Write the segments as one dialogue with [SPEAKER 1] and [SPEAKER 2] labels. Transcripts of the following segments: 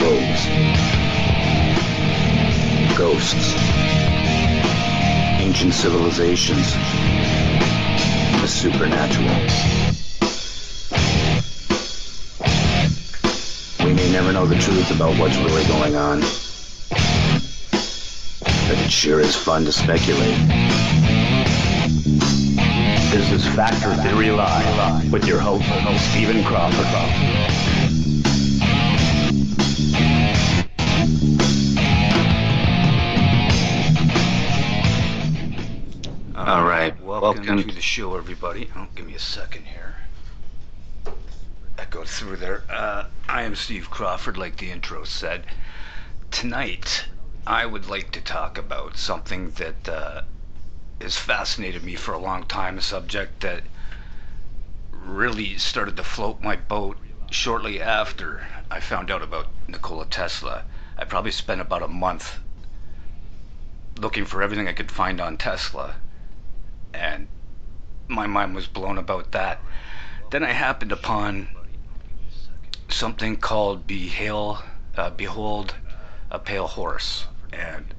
[SPEAKER 1] rogues, ghosts, ancient civilizations, the supernatural. We may never know the truth about what's really going on, but it sure is fun to speculate.
[SPEAKER 2] This is Fact or Theory Live with your host, Stephen Crawford.
[SPEAKER 1] Right,
[SPEAKER 3] Welcome,
[SPEAKER 1] welcome.
[SPEAKER 3] to the show, everybody. Oh, give me a second here. Echo through there. Uh, I am Steve Crawford, like the intro said. Tonight, I would like to talk about something that uh, has fascinated me for a long time, a subject that really started to float my boat shortly after I found out about Nikola Tesla. I probably spent about a month looking for everything I could find on Tesla and my mind was blown about that. Then I happened upon something called Behail, uh, Behold a Pale Horse, and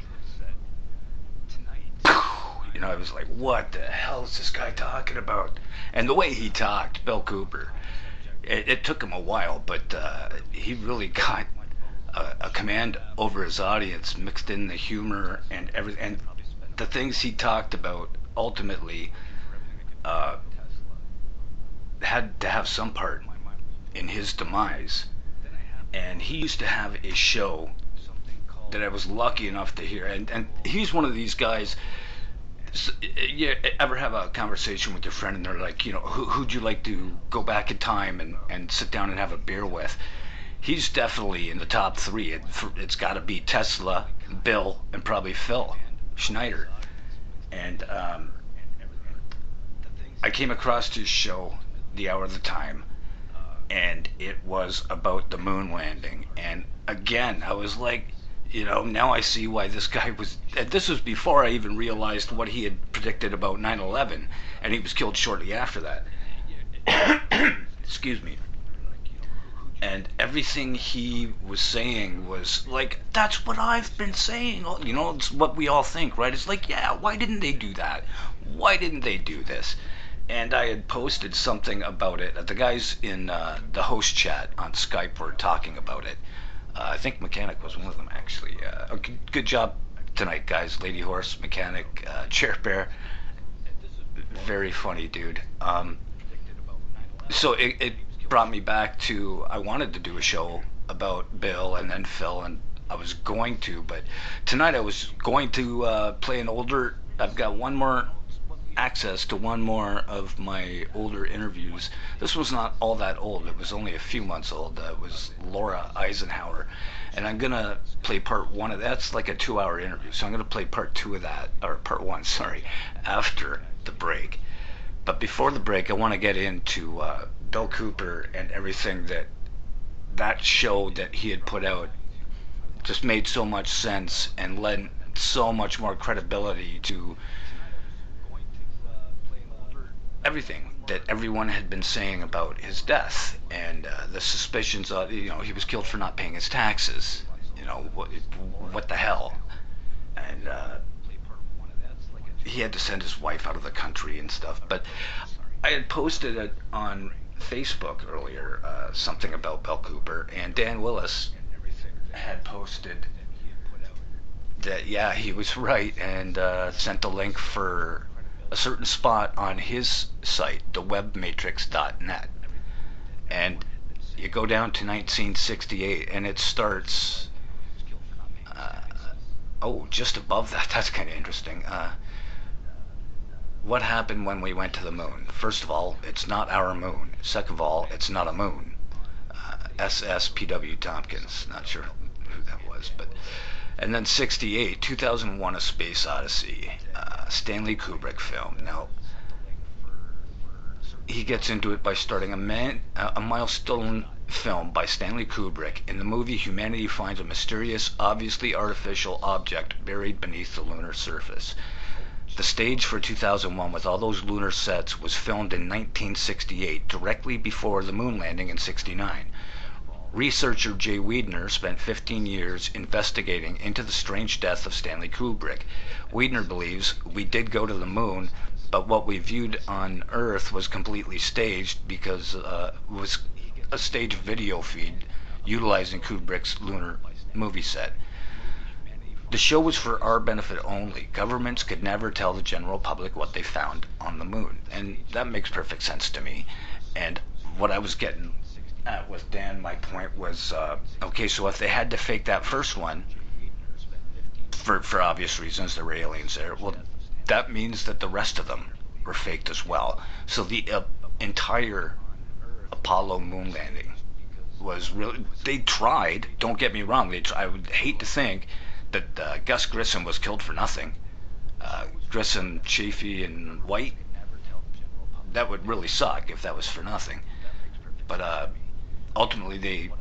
[SPEAKER 3] you know, I was like, what the hell is this guy talking about? And the way he talked, Bill Cooper, it, it took him a while, but uh, he really got a, a command over his audience, mixed in the humor and everything, and the things he talked about ultimately uh, had to have some part in his demise. And he used to have a show that I was lucky enough to hear, and and he's one of these guys. s- You ever have a conversation with your friend and they're like, you know, who, who'd you like to go back in time and, and sit down and have a beer with? He's definitely in the top three. It, it's got to be Tesla, Bill, and probably Phil Schneider. And um, I came across his show, The Hour of the Time, and it was about the moon landing. And again, I was like, you know, now I see why this guy was. This was before I even realized what he had predicted about 9 11, and he was killed shortly after that. Excuse me. And everything he was saying was like, that's what I've been saying. You know, it's what we all think, right? It's like, yeah, why didn't they do that? Why didn't they do this? And I had posted something about it. The guys in uh, the host chat on Skype were talking about it. Uh, I think Mechanic was one of them, actually. Uh, good, job tonight, guys. Lady Horse, Mechanic, uh, Chair Bear. Very funny, dude. Um, so it, it brought me back to I wanted to do a show about Bill and then Phil, and I was going to, but tonight I was going to uh, play an older. I've got one more access to one more of my older interviews. This was not all that old. It was only a few months old. Uh, it was Laura Eisenhower, and I'm gonna play part one of that's like a two-hour interview. So I'm gonna play part two of that, or part one, sorry, after the break. But before the break, I want to get into uh, Bill Cooper and everything that that show that he had put out just made so much sense and lent so much more credibility to everything that everyone had been saying about his death and uh, the suspicions of you know he was killed for not paying his taxes you know what what the hell? And uh, he had to send his wife out of the country and stuff but I had posted it on Facebook earlier uh, something about Bill Cooper and Dan Willis had posted that yeah he was right and uh, sent a link for a certain spot on his site, thewebmatrix.net. And you go down to 1968 and it starts. Uh, oh, just above that. That's kind of interesting. Uh, what happened when we went to the moon? First of all, it's not our moon. Second of all, it's not a moon. Uh, SSPW Tompkins. Not sure who that was, but. And then 68, 2001 A Space Odyssey, uh, Stanley Kubrick film. Now, he gets into it by starting a, man, a milestone film by Stanley Kubrick. In the movie, humanity finds a mysterious, obviously artificial object buried beneath the lunar surface. The stage for 2001 with all those lunar sets was filmed in 1968, directly before the moon landing in 69. Researcher Jay Weidner spent 15 years investigating into the strange death of Stanley Kubrick. Weidner believes we did go to the moon, but what we viewed on Earth was completely staged because uh, it was a stage video feed utilizing Kubrick's lunar movie set. The show was for our benefit only. Governments could never tell the general public what they found on the moon. And that makes perfect sense to me. And what I was getting at with Dan, my point was uh, okay, so if they had to fake that first one, for, for obvious reasons, there were aliens there, well, that means that the rest of them were faked as well. So the uh, entire Apollo moon landing was really, they tried, don't get me wrong, they I would hate to think that uh, Gus Grissom was killed for nothing. Uh, Grissom, Chaffee, and White. That would really suck if that was for nothing. But uh, ultimately, they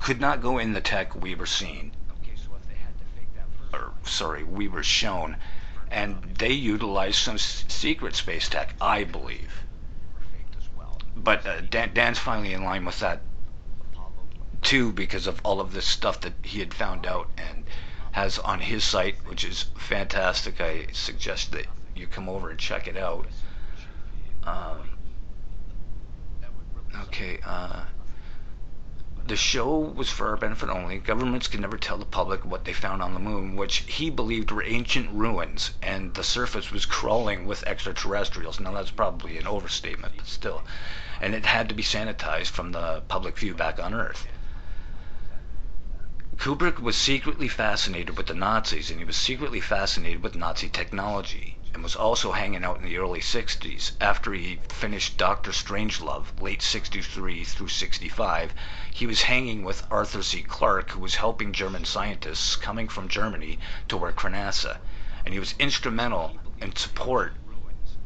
[SPEAKER 3] could not go in the tech we were seeing. Or, sorry, we were shown. And they utilized some secret space tech, I believe. But uh, Dan, Dan's finally in line with that too because of all of this stuff that he had found out and has on his site, which is fantastic. I suggest that you come over and check it out. Um, okay, uh, the show was for our benefit only. Governments could never tell the public what they found on the moon, which he believed were ancient ruins, and the surface was crawling with extraterrestrials. Now, that's probably an overstatement, but still. And it had to be sanitized from the public view back on Earth. Kubrick was secretly fascinated with the Nazis, and he was secretly fascinated with Nazi technology, and was also hanging out in the early 60s. After he finished Doctor Strangelove, late 63 through 65, he was hanging with Arthur C. Clarke, who was helping German scientists coming from Germany to work for NASA. And he was instrumental in support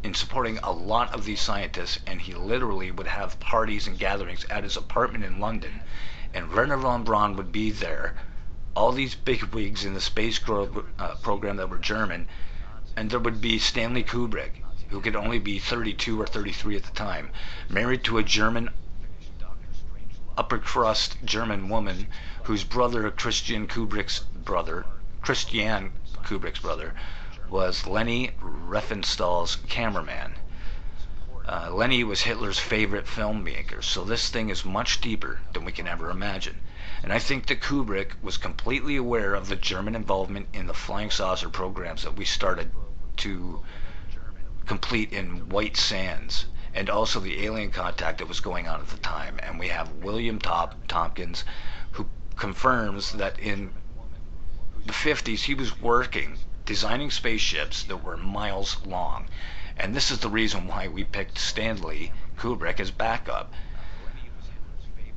[SPEAKER 3] in supporting a lot of these scientists, and he literally would have parties and gatherings at his apartment in London and Wernher von Braun would be there, all these big wigs in the space uh, program that were German, and there would be Stanley Kubrick, who could only be 32 or 33 at the time, married to a German upper crust German woman whose brother, Christian Kubrick's brother, Christian Kubrick's brother, was Leni Riefenstahl's cameraman. Uh, Leni was Hitler's favorite filmmaker, so this thing is much deeper than we can ever imagine. And I think that Kubrick was completely aware of the German involvement in the flying saucer programs that we started to complete in White Sands, and also the alien contact that was going on at the time. And we have William Top Tompkins, who confirms that in the 50s he was working designing spaceships that were miles long and this is the reason why we picked Stanley Kubrick as backup.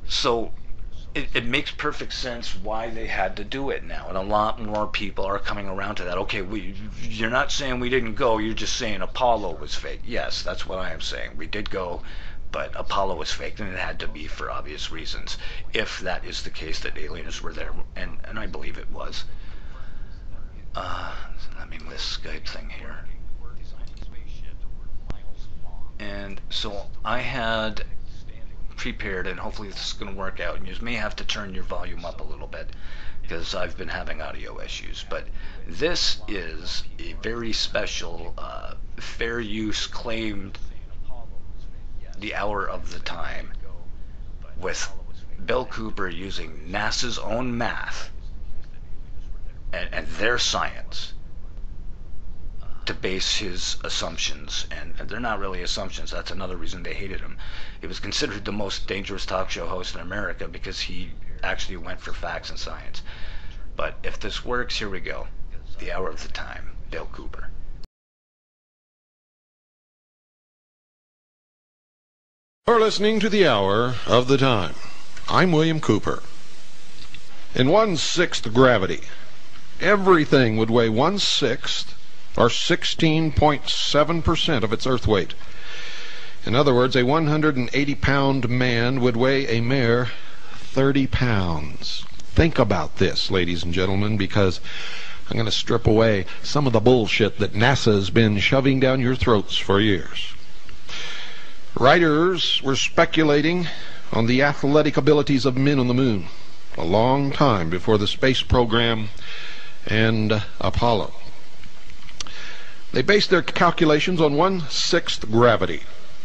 [SPEAKER 3] So it, it, makes perfect sense why they had to do it now, and a lot more people are coming around to that. Okay, we, you're not saying we didn't go, you're just saying Apollo was fake. Yes, that's what I am saying. We did go, but Apollo was fake, and it had to be for obvious reasons. If that is the case that aliens were there, and, and I believe it was. Uh, let me this Skype thing here. And so I had prepared, and hopefully this is going to work out. And you may have to turn your volume up a little bit because I've been having audio issues. But this is a very special uh, fair use claimed the hour of the time with Bill Cooper using NASA's own math and, and their science to base his assumptions, and, they're not really assumptions. That's another reason they hated him. He was considered the most dangerous talk show host in America because he actually went for facts and science. But if this works, here we go. The hour of the time. Dale Cooper.
[SPEAKER 4] You're listening to the hour of the time. I'm William Cooper. In one sixth gravity, everything would weigh one sixth or 16.7% of its earth weight. In other words, a 180 pound man would weigh a mere 30 pounds. Think about this, ladies and gentlemen, because I'm going to strip away some of the bullshit that NASA's been shoving down your throats for years. Writers were speculating on the athletic abilities of men on the moon a long time before the space program and Apollo. They based their calculations on one-sixth gravity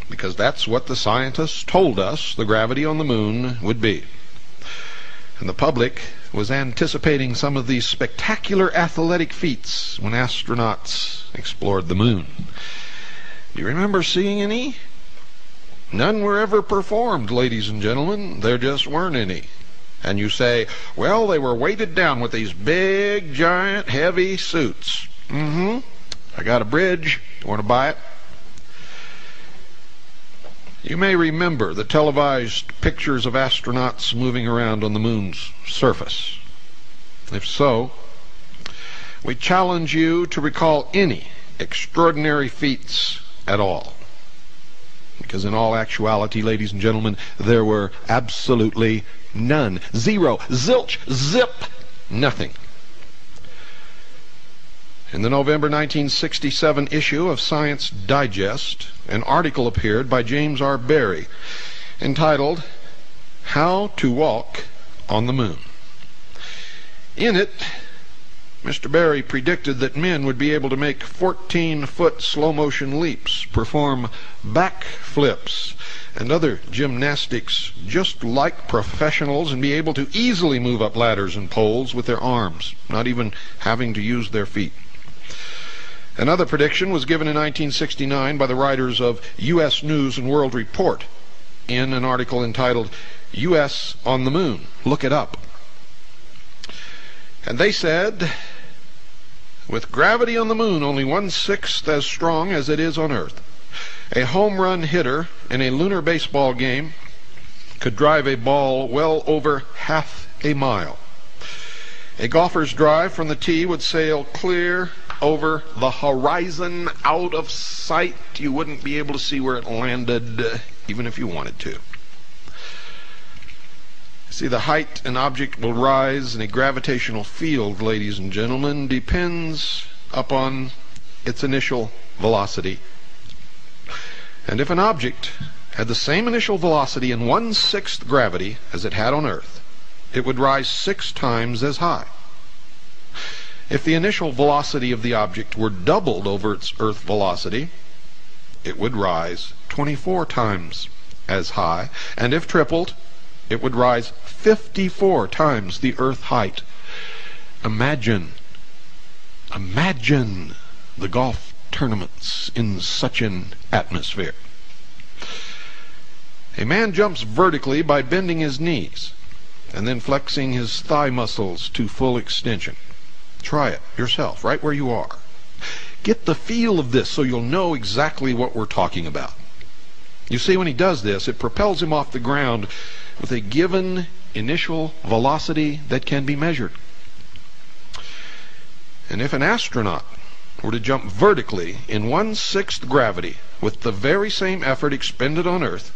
[SPEAKER 4] because that's what the scientists told us the gravity on the moon would be. And the public was anticipating some of these spectacular athletic feats when astronauts explored the moon. Do you remember seeing any? None were ever performed, ladies and gentlemen. There just weren't any. And you say, well, they were weighted down with these big, giant, heavy suits. Mm-hmm. I got a bridge. You want to buy it? You may remember the televised pictures of astronauts moving around on the moon's surface. If so, we challenge you to recall any extraordinary feats at all. Because in all actuality, ladies and gentlemen, there were absolutely none. Zero. Zilch. Zip. Nothing. In the November 1967 issue of Science Digest, an article appeared by James R. Barrie entitled How to Walk on the Moon. In it, Mr. Barrie predicted that men would be able to make 14 foot slow motion leaps, perform back flips, and other gymnastics just like professionals, and be able to easily move up ladders and poles with their arms, not even having to use their feet. Another prediction was given in 1969 by the writers of U.S. News and World Report in an article entitled U.S. on the Moon. Look it up. And they said, with gravity on the moon only one sixth as strong as it is on Earth, a home run hitter in a lunar baseball game could drive a ball well over half a mile. A golfer's drive from the tee would sail clear over the horizon out of sight. You wouldn't be able to see where it landed, uh, even if you wanted to. See, the height an object will rise in a gravitational field, ladies and gentlemen, depends upon its initial velocity. And if an object had the same initial velocity in one-sixth gravity as it had on Earth, it would rise six times as high. If the initial velocity of the object were doubled over its Earth velocity, it would rise 24 times as high, and if tripled, it would rise 54 times the Earth height. Imagine, imagine the golf tournaments in such an atmosphere. A man jumps vertically by bending his knees and then flexing his thigh muscles to full extension. Try it yourself, right where you are. Get the feel of this so you'll know exactly what we're talking about. You see, when he does this, it propels him off the ground with a given initial velocity that can be measured. And if an astronaut were to jump vertically in one-sixth gravity with the very same effort expended on Earth,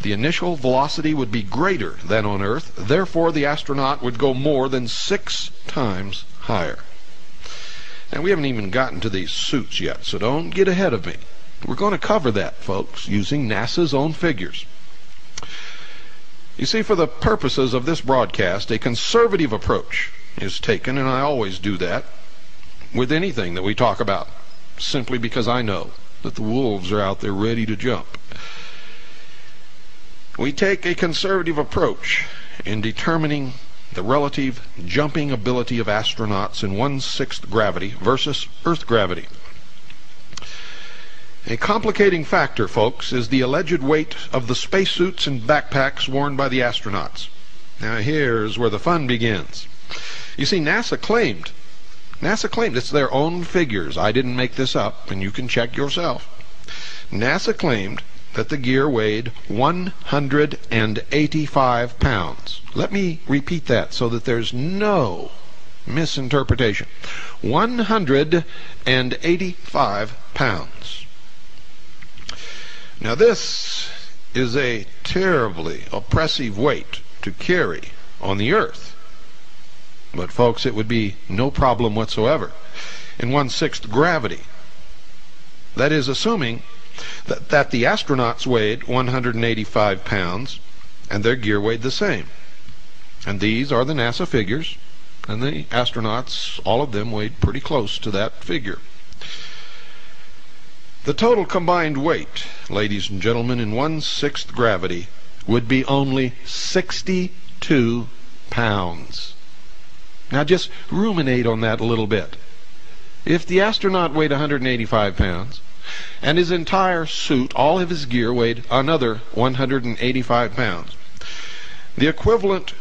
[SPEAKER 4] the initial velocity would be greater than on Earth. Therefore, the astronaut would go more than six times higher. And we haven't even gotten to these suits yet, so don't get ahead of me. We're going to cover that, folks, using NASA's own figures. You see, for the purposes of this broadcast, a conservative approach is taken, and I always do that with anything that we talk about, simply because I know that the wolves are out there ready to jump. We take a conservative approach in determining the relative jumping ability of astronauts in one-sixth gravity versus Earth gravity. A complicating factor, folks, is the alleged weight of the spacesuits and backpacks worn by the astronauts. Now here's where the fun begins. You see, NASA claimed, NASA claimed, it's their own figures. I didn't make this up, and you can check yourself. NASA claimed that the gear weighed 185 pounds. Let me repeat that so that there's no misinterpretation. 185 pounds. Now this is a terribly oppressive weight to carry on the earth. But folks, it would be no problem whatsoever in one-sixth gravity. That is assuming that, that the astronauts weighed 185 pounds and their gear weighed the same. And these are the NASA figures, and the astronauts, all of them weighed pretty close to that figure. The total combined weight, ladies and gentlemen, in one-sixth gravity would be only 62 pounds. Now just ruminate on that a little bit. If the astronaut weighed 185 pounds, and his entire suit, all of his gear, weighed another 185 pounds, the equivalent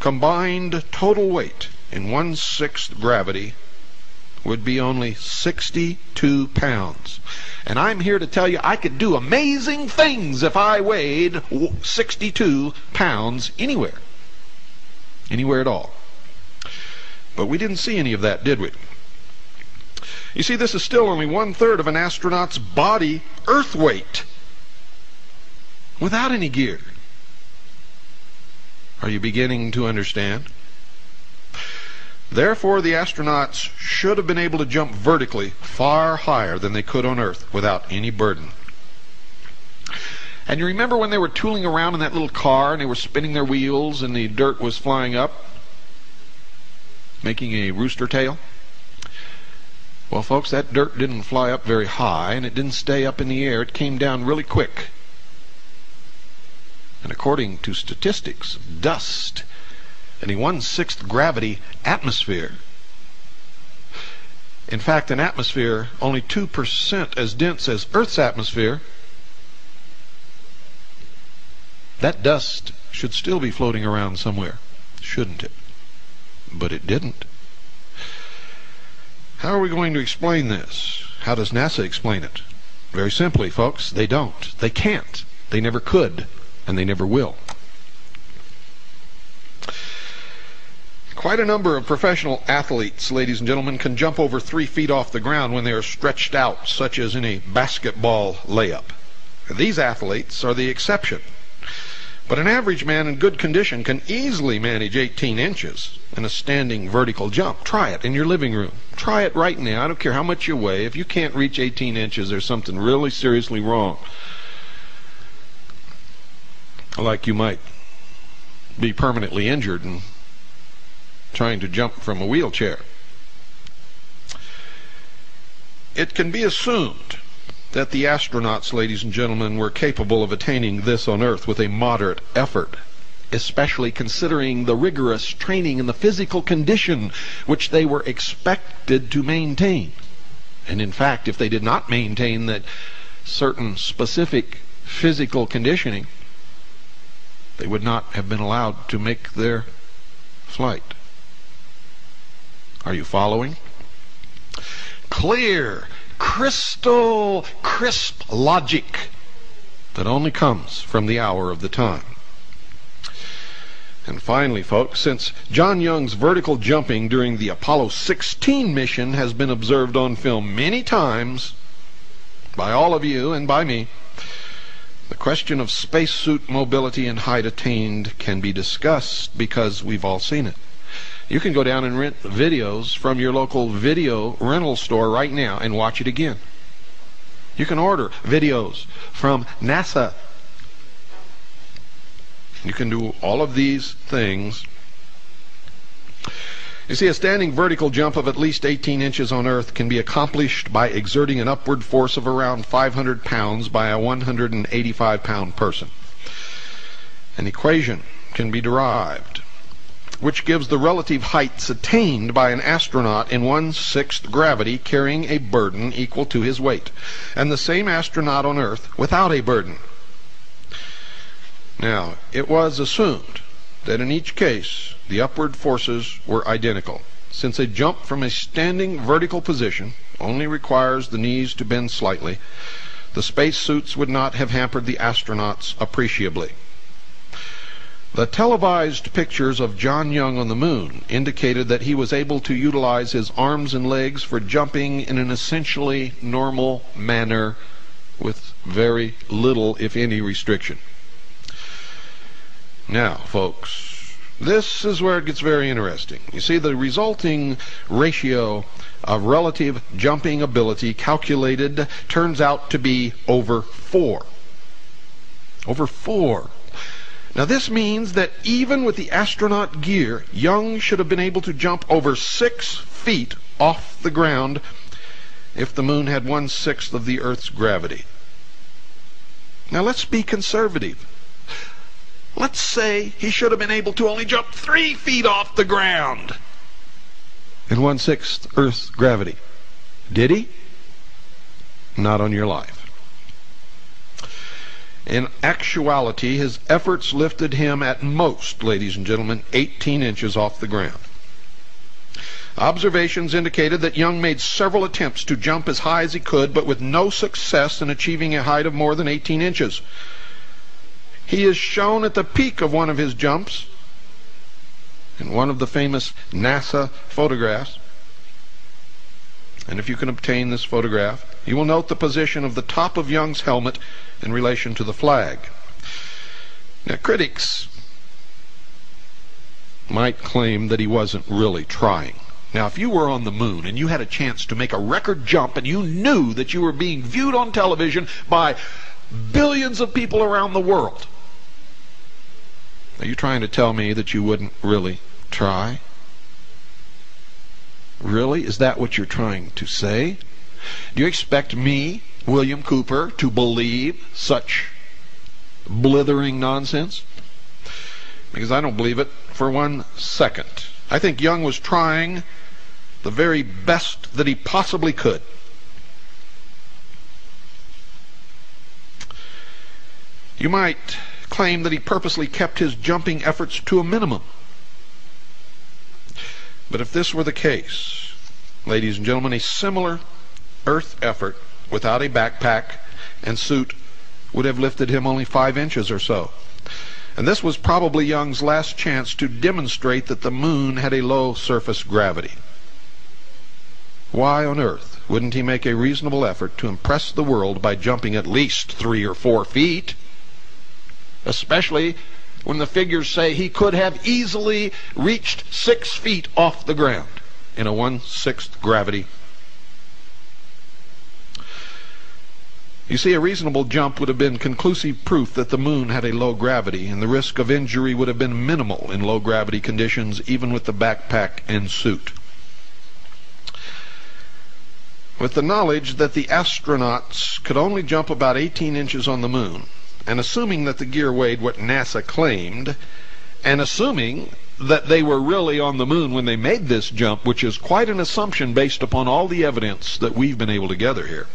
[SPEAKER 4] combined total weight in one-sixth gravity would be only 62 pounds. And I'm here to tell you I could do amazing things if I weighed 62 pounds anywhere. Anywhere at all. But we didn't see any of that, did we? You see, this is still only one third of an astronaut's body Earth weight without any gear. Are you beginning to understand? Therefore, the astronauts should have been able to jump vertically far higher than they could on Earth without any burden. And you remember when they were tooling around in that little car and they were spinning their wheels and the dirt was flying up, making a rooster tail? Well, folks, that dirt didn't fly up very high and it didn't stay up in the air. It came down really quick. And according to statistics, dust in a one-sixth gravity atmosphere. In fact, an atmosphere only 2% as dense as Earth's atmosphere, that dust should still be floating around somewhere, shouldn't it? But it didn't. How are we going to explain this? How does NASA explain it? Very simply, folks, they don't. They can't. They never could, and they never will. Quite a number of professional athletes, ladies and gentlemen, can jump over three feet off the ground when they are stretched out, such as in a basketball layup. These athletes are the exception. But an average man in good condition can easily manage 18 inches in a standing vertical jump. Try it in your living room. Try it right now. I don't care how much you weigh. If you can't reach 18 inches, there's something really seriously wrong. Like you might be permanently injured and trying to jump from a wheelchair. It can be assumed that the astronauts, ladies and gentlemen, were capable of attaining this on Earth with a moderate effort, especially considering the rigorous training and the physical condition which they were expected to maintain. And in fact, if they did not maintain that certain specific physical conditioning, they would not have been allowed to make their flight. Are you following? Clear, crystal crisp logic that only comes from the hour of the time. And finally, folks, since John Young's vertical jumping during the Apollo 16 mission has been observed on film many times by all of you and by me, the question of spacesuit mobility and height attained can be discussed because we've all seen it. You can go down and rent videos from your local video rental store right now and watch it again. You can order videos from NASA. You can do all of these things. You see, a standing vertical jump of at least 18 inches on Earth can be accomplished by exerting an upward force of around 500 pounds by a 185 pound person. An equation can be derived which gives the relative heights attained by an astronaut in one-sixth gravity carrying a burden equal to his weight, and the same astronaut on Earth without a burden. Now, it was assumed that in each case the upward forces were identical, since a jump from a standing vertical position only requires the knees to bend slightly, the spacesuits would not have hampered the astronauts appreciably. The televised pictures of John Young on the moon indicated that he was able to utilize his arms and legs for jumping in an essentially normal manner with very little, if any, restriction. Now, folks, this is where it gets very interesting. You see, the resulting ratio of relative jumping ability calculated turns out to be over 4. Over 4. Now, this means that even with the astronaut gear, Young should have been able to jump over six feet off the ground if the moon had one sixth of the Earth's gravity. Now, let's be conservative. Let's say he should have been able to only jump three feet off the ground in one sixth Earth's gravity. Did he? Not on your life. In actuality, his efforts lifted him at most, ladies and gentlemen, 18 inches off the ground. Observations indicated that Young made several attempts to jump as high as he could, but with no success in achieving a height of more than 18 inches. He is shown at the peak of one of his jumps in one of the famous NASA photographs. And if you can obtain this photograph, you will note the position of the top of Young's helmet in relation to the flag. Now, critics might claim that he wasn't really trying. Now, if you were on the moon and you had a chance to make a record jump and you knew that you were being viewed on television by billions of people around the world, are you trying to tell me that you wouldn't really try? Really? Is that what you're trying to say? Do you expect me, William Cooper, to believe such blithering nonsense? Because I don't believe it for one second. I think Young was trying the very best that he possibly could. You might claim that he purposely kept his jumping efforts to a minimum. But if this were the case, ladies and gentlemen, a similar Earth effort without a backpack and suit would have lifted him only five inches or so. And this was probably Young's last chance to demonstrate that the moon had a low surface gravity. Why on earth wouldn't he make a reasonable effort to impress the world by jumping at least three or four feet? Especially when the figures say he could have easily reached six feet off the ground in a one-sixth gravity. You see, a reasonable jump would have been conclusive proof that the moon had a low gravity, and the risk of injury would have been minimal in low gravity conditions, even with the backpack and suit. With the knowledge that the astronauts could only jump about 18 inches on the moon, and assuming that the gear weighed what NASA claimed, and assuming that they were really on the moon when they made this jump, which is quite an assumption based upon all the evidence that we've been able to gather here.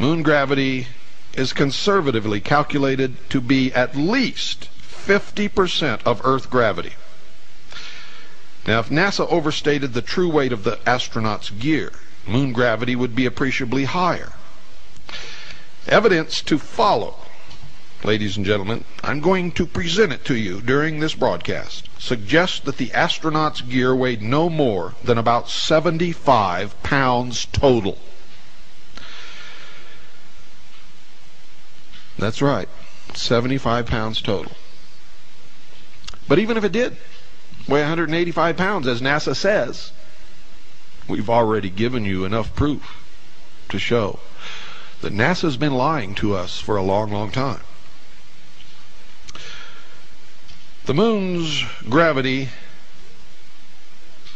[SPEAKER 4] Moon gravity is conservatively calculated to be at least 50% of Earth gravity. Now, if NASA overstated the true weight of the astronauts' gear, moon gravity would be appreciably higher. Evidence to follow, ladies and gentlemen, I'm going to present it to you during this broadcast, suggests that the astronauts' gear weighed no more than about 75 pounds total. That's right, 75 pounds total. But even if it did weigh 185 pounds, as NASA says, we've already given you enough proof to show that NASA's been lying to us for a long, long time. The moon's gravity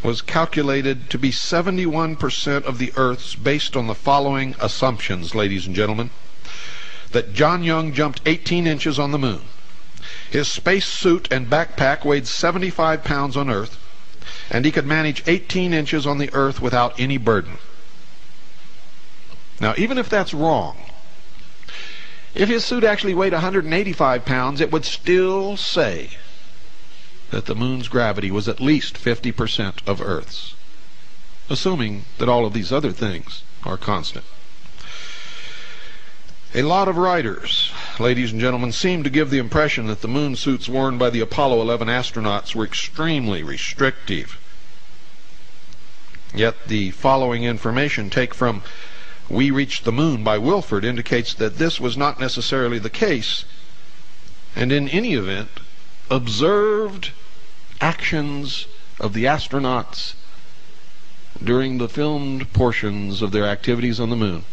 [SPEAKER 4] was calculated to be 71% of the Earth's based on the following assumptions, ladies and gentlemen. That John Young jumped 18 inches on the moon. His space suit and backpack weighed 75 pounds on Earth, and he could manage 18 inches on the Earth without any burden. Now, even if that's wrong, if his suit actually weighed 185 pounds, it would still say that the moon's gravity was at least 50% of Earth's, assuming that all of these other things are constant. A lot of writers, ladies and gentlemen, seem to give the impression that the moon suits worn by the Apollo 11 astronauts were extremely restrictive. Yet the following information take from We Reached the Moon by Wilford indicates that this was not necessarily the case, and in any event, observed actions of the astronauts during the filmed portions of their activities on the moon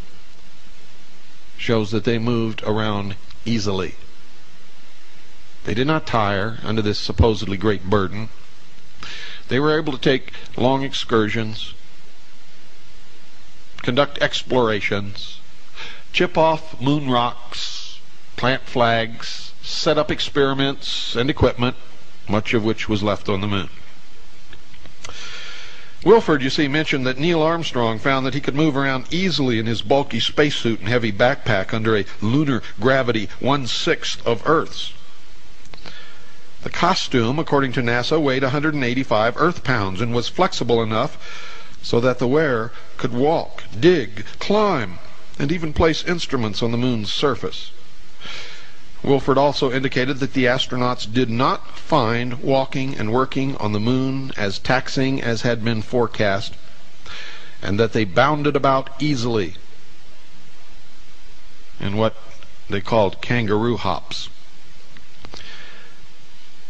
[SPEAKER 4] shows that they moved around easily. They did not tire under this supposedly great burden. They were able to take long excursions, conduct explorations, chip off moon rocks, plant flags, set up experiments and equipment, much of which was left on the moon. Wilford, you see, mentioned that Neil Armstrong found that he could move around easily in his bulky spacesuit and heavy backpack under a lunar gravity one-sixth of Earth's. The costume, according to NASA, weighed 185 Earth pounds and was flexible enough so that the wearer could walk, dig, climb, and even place instruments on the moon's surface. Wilford also indicated that the astronauts did not find walking and working on the moon as taxing as had been forecast, and that they bounded about easily in what they called kangaroo hops.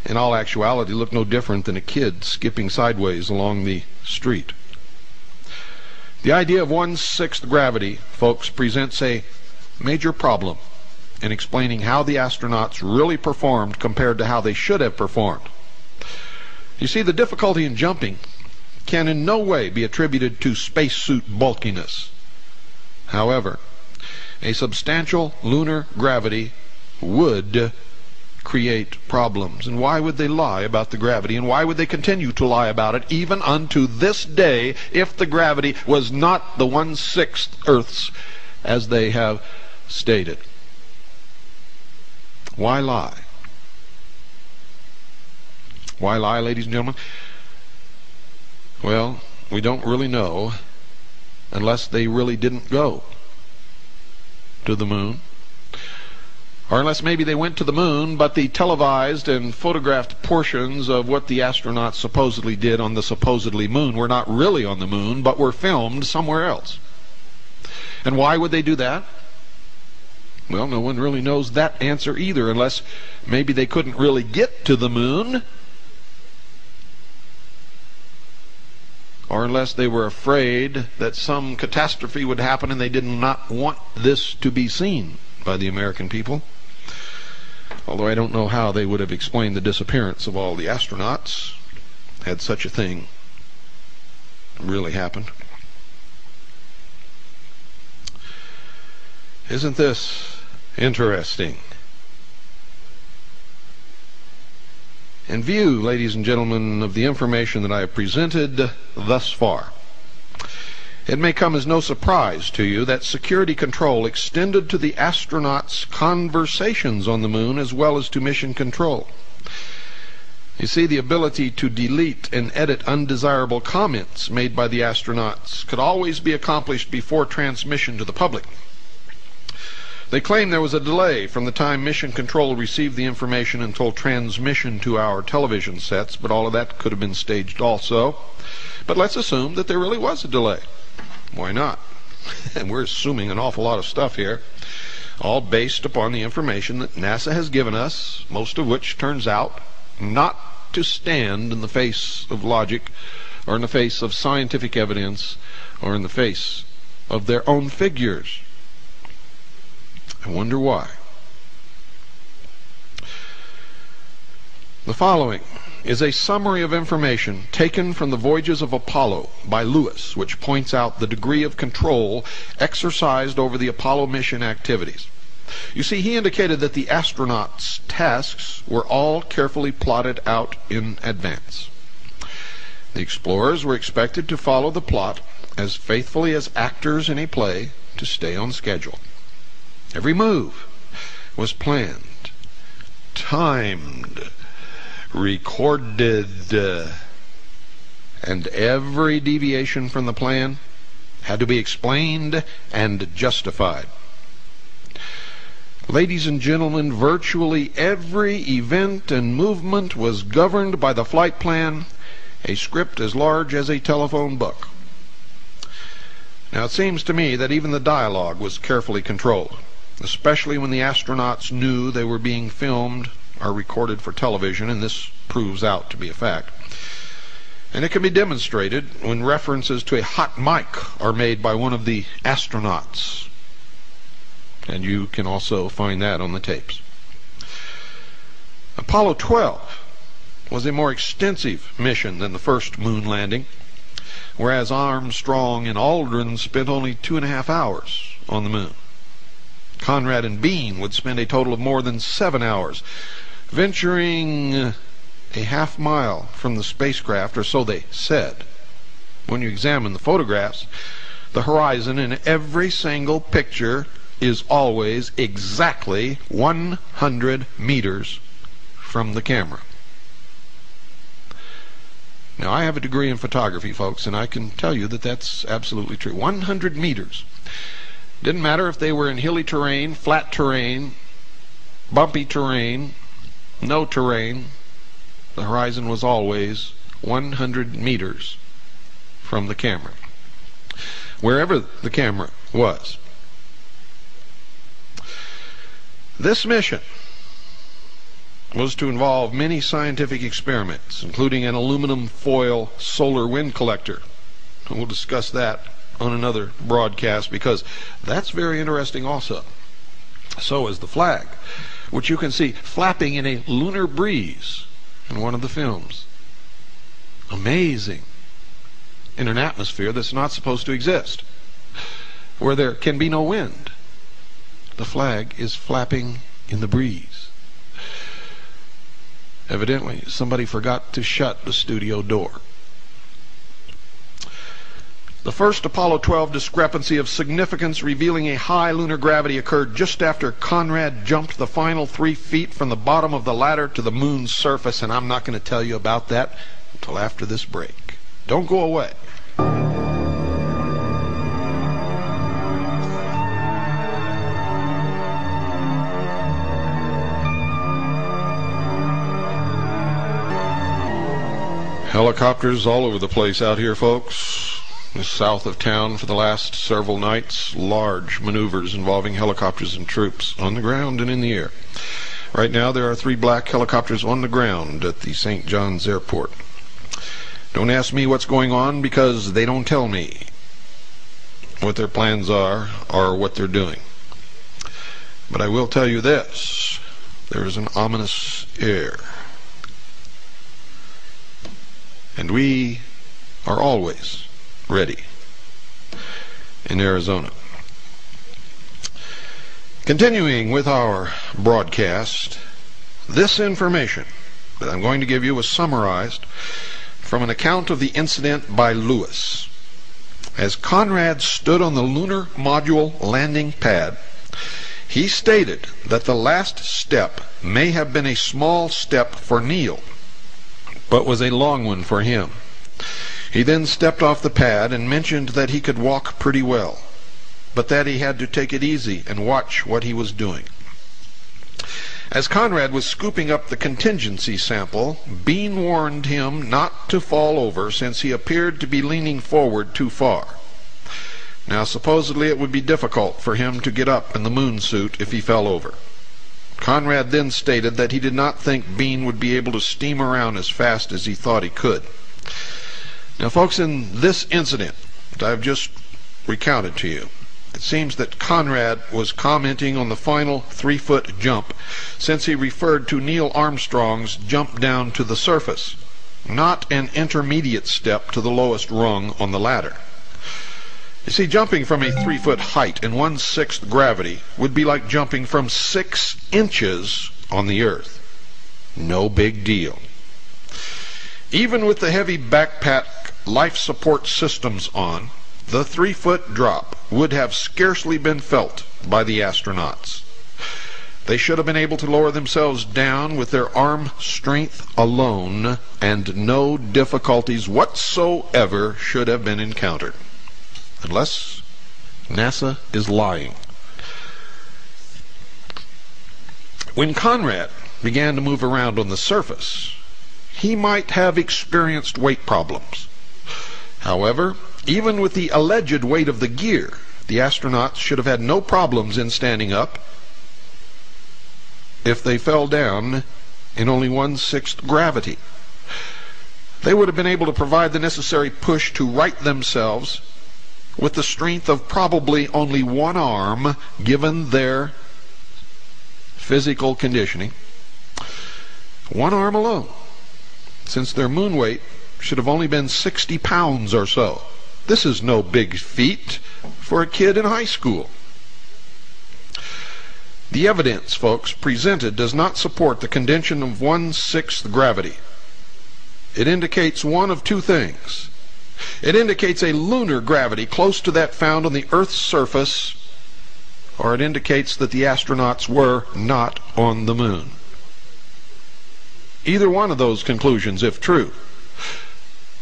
[SPEAKER 4] In all actuality, looked no different than a kid skipping sideways along the street. The idea of one-sixth gravity, folks, presents a major problem in explaining how the astronauts really performed compared to how they should have performed. You see, the difficulty in jumping can in no way be attributed to spacesuit bulkiness. However, a substantial lunar gravity would create problems. And why would they lie about the gravity? And why would they continue to lie about it even unto this day if the gravity was not the one-sixth Earth's as they have stated? Why lie? Why lie, ladies and gentlemen? Well, we don't really know unless they really didn't go to the moon. Or unless maybe they went to the moon, but the televised and photographed portions of what the astronauts supposedly did on the supposedly moon were not really on the moon, but were filmed somewhere else. And why would they do that? Well, no one really knows that answer either, unless maybe they couldn't really get to the moon. Or unless they were afraid that some catastrophe would happen and they did not want this to be seen by the American people. Although I don't know how they would have explained the disappearance of all the astronauts had such a thing really happened. Isn't this interesting? In view, ladies and gentlemen, of the information that I have presented thus far, it may come as no surprise to you that security control extended to the astronauts' conversations on the moon as well as to mission control. You see, the ability to delete and edit undesirable comments made by the astronauts could always be accomplished before transmission to the public. They claim there was a delay from the time Mission Control received the information until transmission to our television sets, but all of that could have been staged also. But let's assume that there really was a delay. Why not? and we're assuming an awful lot of stuff here, all based upon the information that NASA has given us, most of which turns out not to stand in the face of logic or in the face of scientific evidence or in the face of their own figures. I wonder why. The following is a summary of information taken from the Voyages of Apollo by Lewis, which points out the degree of control exercised over the Apollo mission activities. You see, he indicated that the astronauts' tasks were all carefully plotted out in advance. The explorers were expected to follow the plot as faithfully as actors in a play to stay on schedule. Every move was planned, timed, recorded, uh, and every deviation from the plan had to be explained and justified. Ladies and gentlemen, virtually every event and movement was governed by the flight plan, a script as large as a telephone book. Now, it seems to me that even the dialogue was carefully controlled especially when the astronauts knew they were being filmed or recorded for television, and this proves out to be a fact. And it can be demonstrated when references to a hot mic are made by one of the astronauts. And you can also find that on the tapes. Apollo 12 was a more extensive mission than the first moon landing, whereas Armstrong and Aldrin spent only two and a half hours on the moon. Conrad and Bean would spend a total of more than seven hours venturing a half mile from the spacecraft, or so they said. When you examine the photographs, the horizon in every single picture is always exactly 100 meters from the camera. Now, I have a degree in photography, folks, and I can tell you that that's absolutely true. 100 meters. Didn't matter if they were in hilly terrain, flat terrain, bumpy terrain, no terrain. The horizon was always 100 meters from the camera. Wherever the camera was. This mission was to involve many scientific experiments, including an aluminum foil solar wind collector. We'll discuss that on another broadcast because that's very interesting also. So is the flag, which you can see flapping in a lunar breeze in one of the films. Amazing. In an atmosphere that's not supposed to exist, where there can be no wind. The flag is flapping in the breeze. Evidently, somebody forgot to shut the studio door. The first Apollo 12 discrepancy of significance revealing a high lunar gravity occurred just after Conrad jumped the final three feet from the bottom of the ladder to the moon's surface, and I'm not going to tell you about that until after this break. Don't go away. Helicopters all over the place out here, folks. South of town for the last several nights. Large maneuvers involving helicopters and troops on the ground and in the air. Right now, there are three black helicopters on the ground at the St. John's Airport. Don't ask me what's going on because they don't tell me what their plans are or what they're doing. But I will tell you this there is an ominous air. And we are always ready in Arizona. Continuing with our broadcast, this information that I'm going to give you was summarized from an account of the incident by Lewis. As Conrad stood on the lunar module landing pad, he stated that the last step may have been a small step for Neil but was a long one for him. He then stepped off the pad and mentioned that he could walk pretty well, but that he had to take it easy and watch what he was doing. As Conrad was scooping up the contingency sample, Bean warned him not to fall over since he appeared to be leaning forward too far. Now, supposedly it would be difficult for him to get up in the moon suit if he fell over. Conrad then stated that he did not think Bean would be able to steam around as fast as he thought he could. Now, folks, in this incident that I've just recounted to you, it seems that Conrad was commenting on the final three foot jump since he referred to Neil Armstrong's jump down to the surface, not an intermediate step to the lowest rung on the ladder. You see, jumping from a three foot height in one sixth gravity would be like jumping from six inches on the earth. No big deal. Even with the heavy backpack life support systems on, the three foot drop would have scarcely been felt by the astronauts. They should have been able to lower themselves down with their arm strength alone, and no difficulties whatsoever should have been encountered unless NASA is lying. When Conrad began to move around on the surface, he might have experienced weight problems. However, even with the alleged weight of the gear, the astronauts should have had no problems in standing up if they fell down in only one sixth gravity. They would have been able to provide the necessary push to right themselves with the strength of probably only one arm, given their physical conditioning. one arm alone, since their moon weight should have only been 60 pounds or so. This is no big feat for a kid in high school. The evidence, folks, presented does not support the condition of one-sixth gravity. It indicates one of two things. It indicates a lunar gravity close to that found on the Earth's surface, or it indicates that the astronauts were not on the moon. Either one of those conclusions, if true,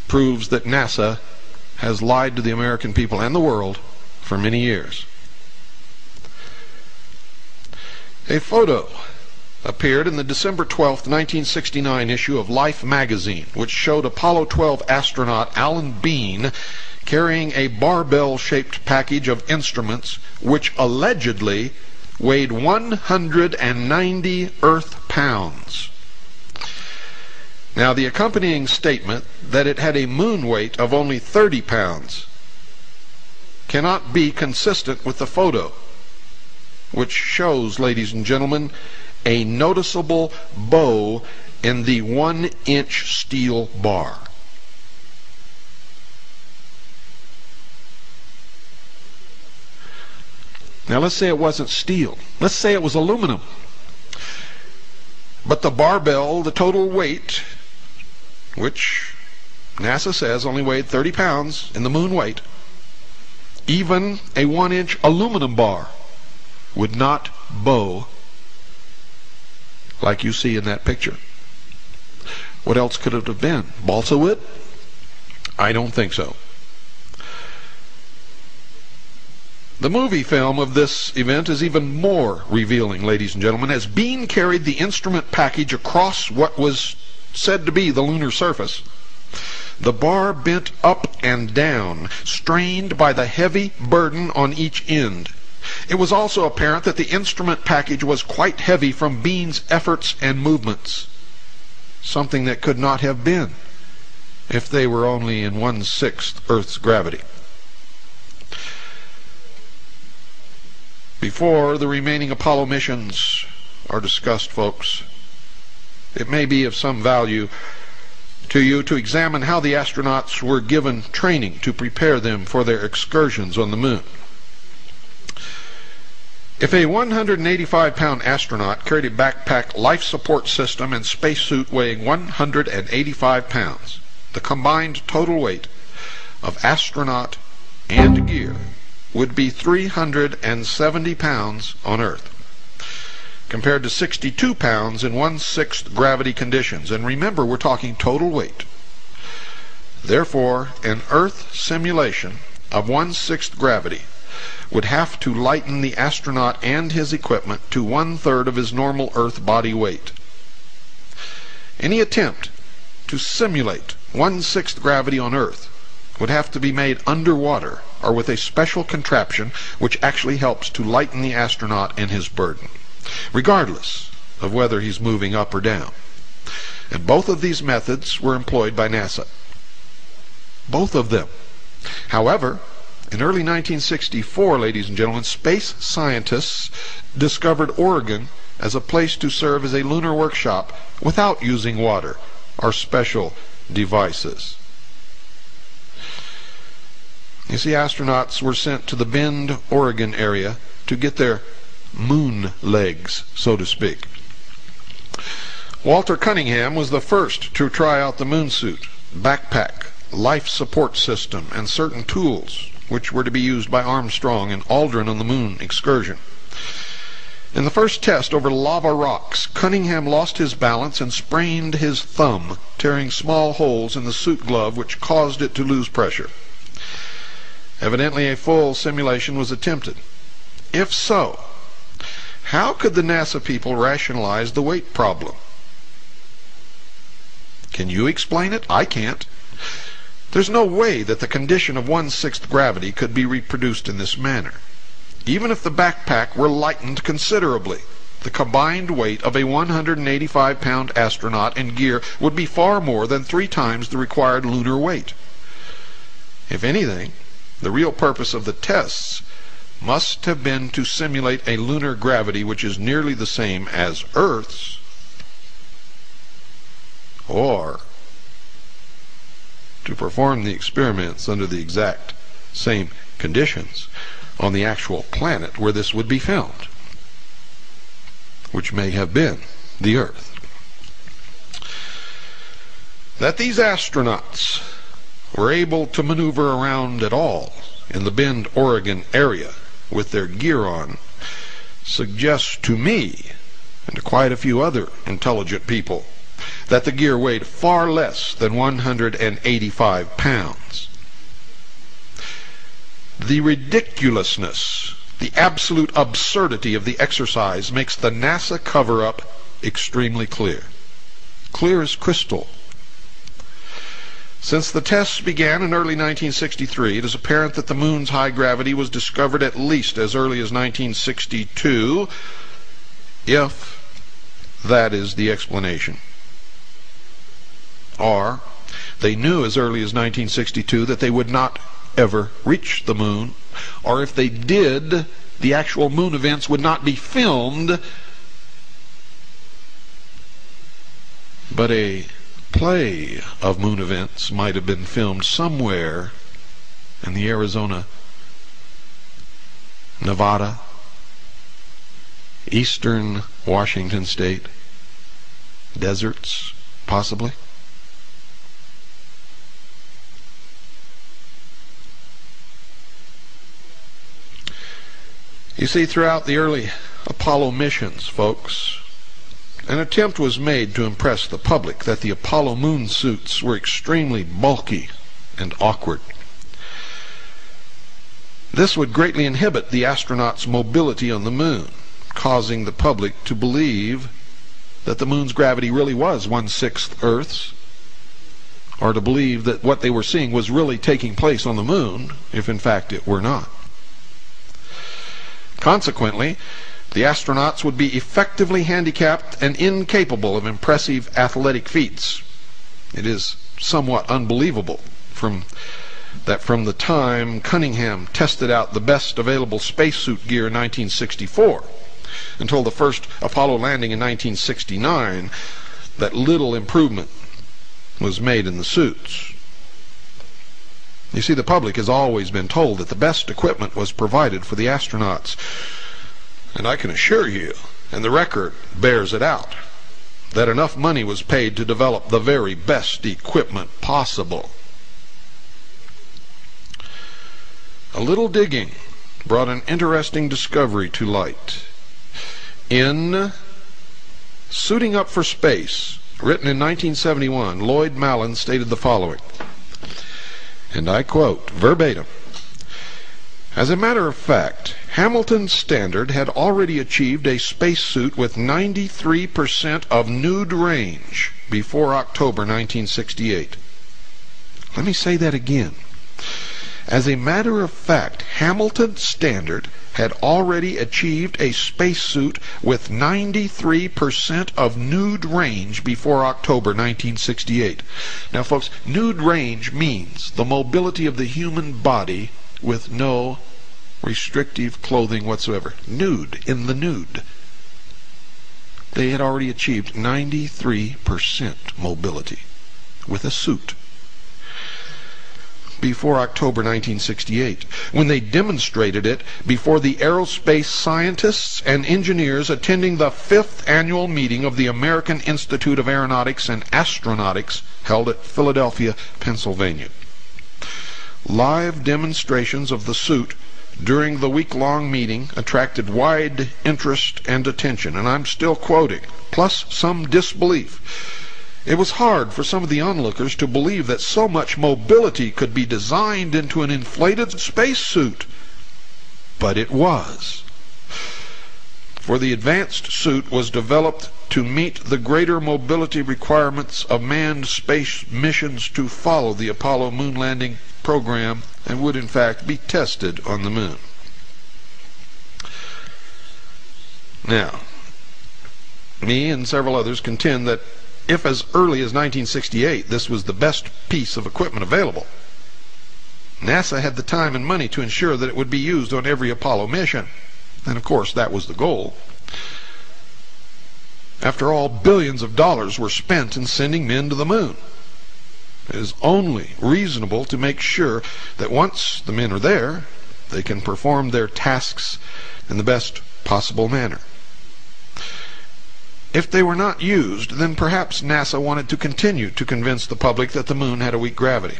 [SPEAKER 4] proves that NASA has lied to the American people and the world for many years. A photo appeared in the December 12, 1969 issue of Life magazine, which showed Apollo 12 astronaut Alan Bean carrying a barbell-shaped package of instruments which allegedly weighed 190 Earth pounds. Now, the accompanying statement that it had a moon weight of only 30 pounds cannot be consistent with the photo, which shows, ladies and gentlemen, a noticeable bow in the one inch steel bar. Now let's say it wasn't steel. Let's say it was aluminum. But the barbell, the total weight, which NASA says only weighed 30 pounds in the moon weight, even a one inch aluminum bar would not bow like you see in that picture. What else could it have been? Balsa wood? I don't think so. The movie film of this event is even more revealing, ladies and gentlemen, as Bean carried the instrument package across what was said to be the lunar surface. The bar bent up and down, strained by the heavy burden on each end. It was also apparent that the instrument package was quite heavy from Bean's efforts and movements, something that could not have been if they were only in one-sixth Earth's gravity. Before the remaining Apollo missions are discussed, folks, it may be of some value to you to examine how the astronauts were given training to prepare them for their excursions on the moon. If a 185 pound astronaut carried a backpack life support system and spacesuit weighing 185 pounds, the combined total weight of astronaut and gear would be 370 pounds on Earth, compared to 62 pounds in one-sixth gravity conditions. And remember, we're talking total weight. Therefore, an Earth simulation of one-sixth gravity would have to lighten the astronaut and his equipment to one-third of his normal Earth body weight. Any attempt to simulate one-sixth gravity on Earth would have to be made underwater or with a special contraption which actually helps to lighten the astronaut and his burden, regardless of whether he's moving up or down. And both of these methods were employed by NASA. Both of them. However, in early 1964, ladies and gentlemen, space scientists discovered Oregon as a place to serve as a lunar workshop without using water or special devices. You see, astronauts were sent to the Bend, Oregon area to get their moon legs, so to speak. Walter Cunningham was the first to try out the moon suit, backpack, life support system, and certain tools which were to be used by Armstrong and Aldrin on the moon excursion. In the first test over lava rocks, Cunningham lost his balance and sprained his thumb, tearing small holes in the suit glove which caused it to lose pressure. Evidently a full simulation was attempted. If so, how could the NASA people rationalize the weight problem? Can you explain it? I can't. There's no way that the condition of one-sixth gravity could be reproduced in this manner. Even if the backpack were lightened considerably, the combined weight of a 185-pound astronaut and gear would be far more than three times the required lunar weight. If anything, the real purpose of the tests must have been to simulate a lunar gravity which is nearly the same as Earth's. or to perform the experiments under the exact same conditions on the actual planet where this would be found, which may have been the Earth. That these astronauts were able to maneuver around at all in the Bend, Oregon area with their gear on suggests to me and to quite a few other intelligent people that the gear weighed far less than 185 pounds. The ridiculousness, the absolute absurdity of the exercise makes the NASA cover up extremely clear. Clear as crystal. Since the tests began in early 1963, it is apparent that the moon's high gravity was discovered at least as early as 1962, if that is the explanation. Or they knew as early as 1962 that they would not ever reach the moon, or if they did, the actual moon events would not be filmed, but a play of moon events might have been filmed somewhere in the Arizona, Nevada, eastern Washington state, deserts, possibly. You see, throughout the early Apollo missions, folks, an attempt was made to impress the public that the Apollo moon suits were extremely bulky and awkward. This would greatly inhibit the astronauts' mobility on the moon, causing the public to believe that the moon's gravity really was one-sixth Earth's, or to believe that what they were seeing was really taking place on the moon, if in fact it were not. Consequently, the astronauts would be effectively handicapped and incapable of impressive athletic feats. It is somewhat unbelievable from that from the time Cunningham tested out the best available spacesuit gear in 1964 until the first Apollo landing in 1969 that little improvement was made in the suits. You see, the public has always been told that the best equipment was provided for the astronauts. And I can assure you, and the record bears it out, that enough money was paid to develop the very best equipment possible. A little digging brought an interesting discovery to light. In Suiting Up for Space, written in 1971, Lloyd Mallan stated the following and I quote verbatim As a matter of fact, Hamilton Standard had already achieved a spacesuit with 93% of nude range before October 1968. Let me say that again. As a matter of fact, Hamilton Standard had already achieved a spacesuit with 93% of nude range before October 1968. Now, folks, nude range means the mobility of the human body with no restrictive clothing whatsoever. Nude, in the nude. They had already achieved 93% mobility with a suit before October 1968, when they demonstrated it before the aerospace scientists and engineers attending the fifth annual meeting of the American Institute of Aeronautics and Astronautics held at Philadelphia, Pennsylvania. Live demonstrations of the suit during the week-long meeting attracted wide interest and attention, and I'm still quoting, plus some disbelief it was hard for some of the onlookers to believe that so much mobility could be designed into an inflated spacesuit. But it was. For the advanced suit was developed to meet the greater mobility requirements of manned space missions to follow the Apollo moon landing program and would in fact be tested on the moon. Now, me and several others contend that if as early as 1968 this was the best piece of equipment available. NASA had the time and money to ensure that it would be used on every Apollo mission. And of course, that was the goal. After all, billions of dollars were spent in sending men to the moon. It is only reasonable to make sure that once the men are there, they can perform their tasks in the best possible manner. If they were not used, then perhaps NASA wanted to continue to convince the public that the moon had a weak gravity.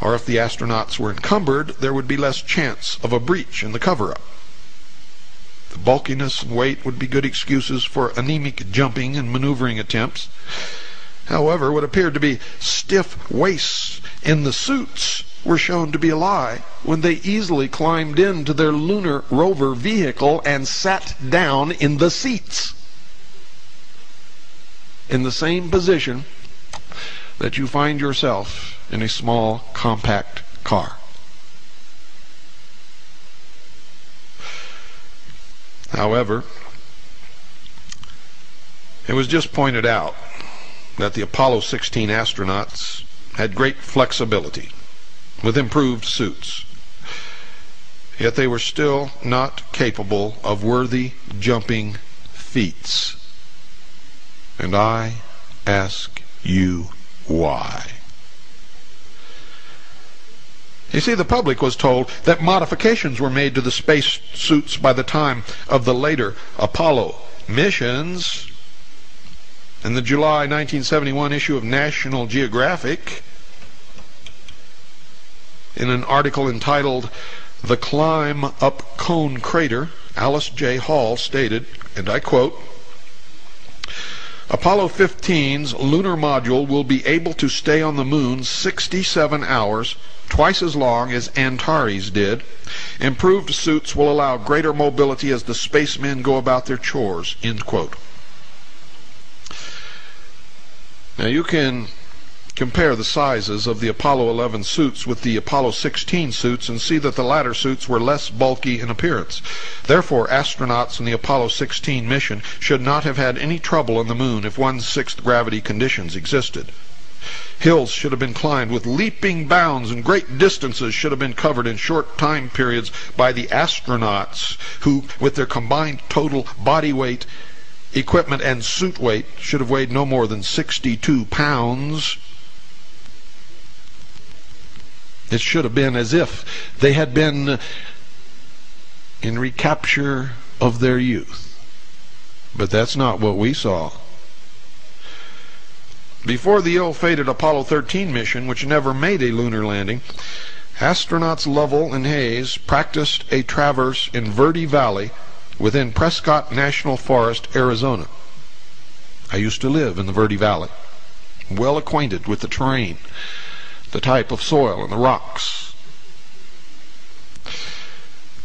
[SPEAKER 4] Or if the astronauts were encumbered, there would be less chance of a breach in the cover-up. The bulkiness and weight would be good excuses for anemic jumping and maneuvering attempts. However, what appeared to be stiff waists in the suits were shown to be a lie when they easily climbed into their lunar rover vehicle and sat down in the seats. In the same position that you find yourself in a small, compact car. However, it was just pointed out that the Apollo 16 astronauts had great flexibility with improved suits. Yet they were still not capable of worthy jumping feats. And I ask you why. You see, the public was told that modifications were made to the space suits by the time of the later Apollo missions. In the July 1971 issue of National Geographic, in an article entitled The Climb Up Cone Crater, Alice J. Hall stated, and I quote, Apollo 15's lunar module will be able to stay on the moon 67 hours, twice as long as Antares did. Improved suits will allow greater mobility as the spacemen go about their chores. End quote. Now you can compare the sizes of the Apollo 11 suits with the Apollo 16 suits and see that the latter suits were less bulky in appearance. Therefore, astronauts in the Apollo 16 mission should not have had any trouble on the moon if one-sixth gravity conditions existed. Hills should have been climbed with leaping bounds, and great distances should have been covered in short time periods by the astronauts, who, with their combined total body weight, equipment, and suit weight, should have weighed no more than 62 pounds. It should have been as if they had been in recapture of their youth. But that's not what we saw. Before the ill-fated Apollo 13 mission, which never made a lunar landing, astronauts Lovell and Haise practiced a traverse in Verde Valley within Prescott National Forest, Arizona. I used to live in the Verde Valley, well acquainted with the terrain the type of soil and the rocks.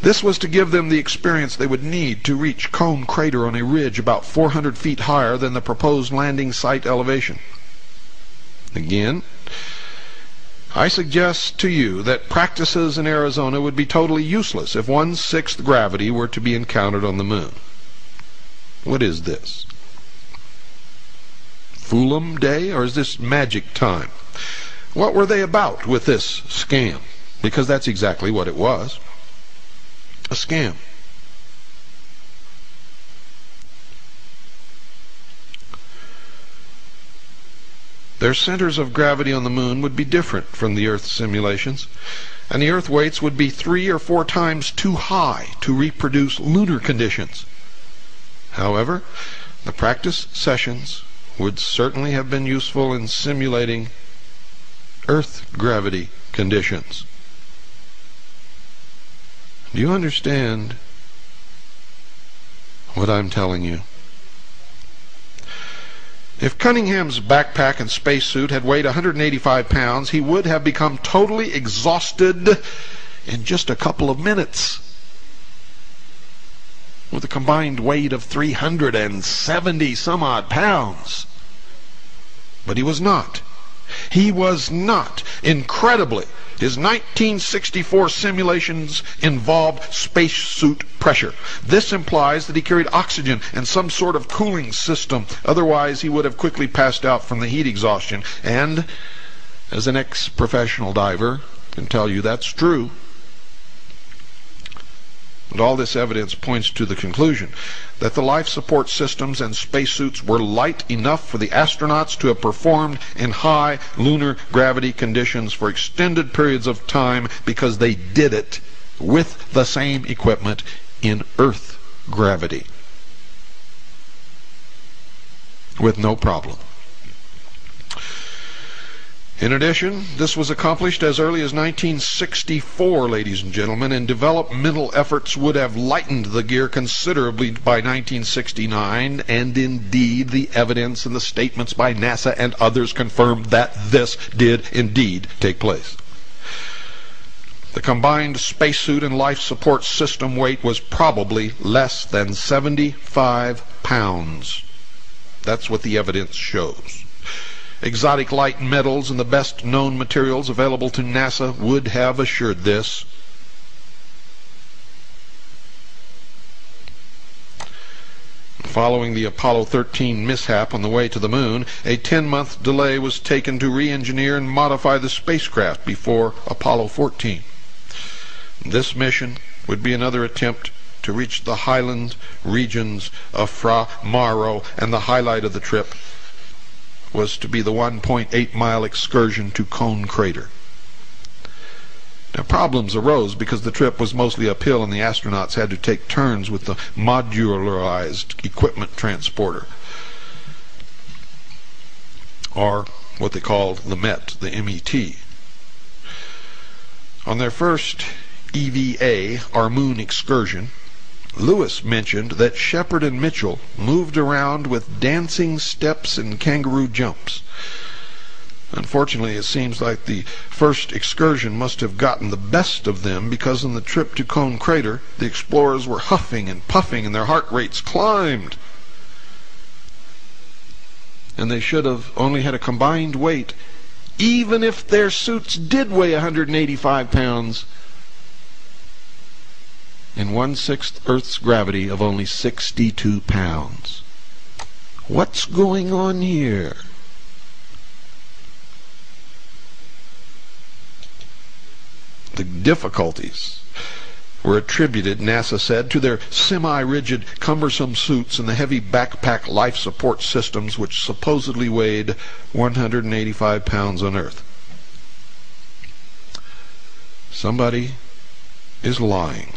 [SPEAKER 4] This was to give them the experience they would need to reach Cone Crater on a ridge about 400 feet higher than the proposed landing site elevation. Again, I suggest to you that practices in Arizona would be totally useless if one-sixth gravity were to be encountered on the moon. What is this? Foolum Day, or is this magic time? What were they about with this scam? Because that's exactly what it was. A scam. Their centers of gravity on the moon would be different from the Earth simulations, and the Earth weights would be three or four times too high to reproduce lunar conditions. However, the practice sessions would certainly have been useful in simulating Earth gravity conditions. Do you understand what I'm telling you? If Cunningham's backpack and spacesuit had weighed 185 pounds, he would have become totally exhausted in just a couple of minutes. With a combined weight of 370 some odd pounds. But he was not. He was not. Incredibly, his 1964 simulations involved spacesuit pressure. This implies that he carried oxygen and some sort of cooling system. Otherwise, he would have quickly passed out from the heat exhaustion. And, as an ex-professional diver, can tell you that's true. And all this evidence points to the conclusion that the life support systems and spacesuits were light enough for the astronauts to have performed in high lunar gravity conditions for extended periods of time because they did it with the same equipment in Earth gravity with no problem. In addition, this was accomplished as early as 1964, ladies and gentlemen, and developmental efforts would have lightened the gear considerably by 1969, and indeed the evidence and the statements by NASA and others confirmed that this did indeed take place. The combined spacesuit and life support system weight was probably less than 75 pounds. That's what the evidence shows. Exotic light metals and the best known materials available to NASA would have assured this. Following the Apollo 13 mishap on the way to the moon, a 10-month delay was taken to re-engineer and modify the spacecraft before Apollo 14. This mission would be another attempt to reach the highland regions of Fra Mauro, and the highlight of the trip was to be the 1.8 mile excursion to Cone Crater. Now, problems arose because the trip was mostly uphill and the astronauts had to take turns with the modularized equipment transporter, or what they called the MET, the MET. On their first EVA, our moon excursion, Lewis mentioned that Shepard and Mitchell moved around with dancing steps and kangaroo jumps. Unfortunately, it seems like the first excursion must have gotten the best of them because on the trip to Cone Crater, the explorers were huffing and puffing and their heart rates climbed. And they should have only had a combined weight, even if their suits did weigh 185 pounds in one-sixth Earth's gravity of only 62 pounds. What's going on here? The difficulties were attributed, NASA said, to their semi-rigid, cumbersome suits and the heavy backpack life support systems which supposedly weighed 185 pounds on Earth. Somebody is lying.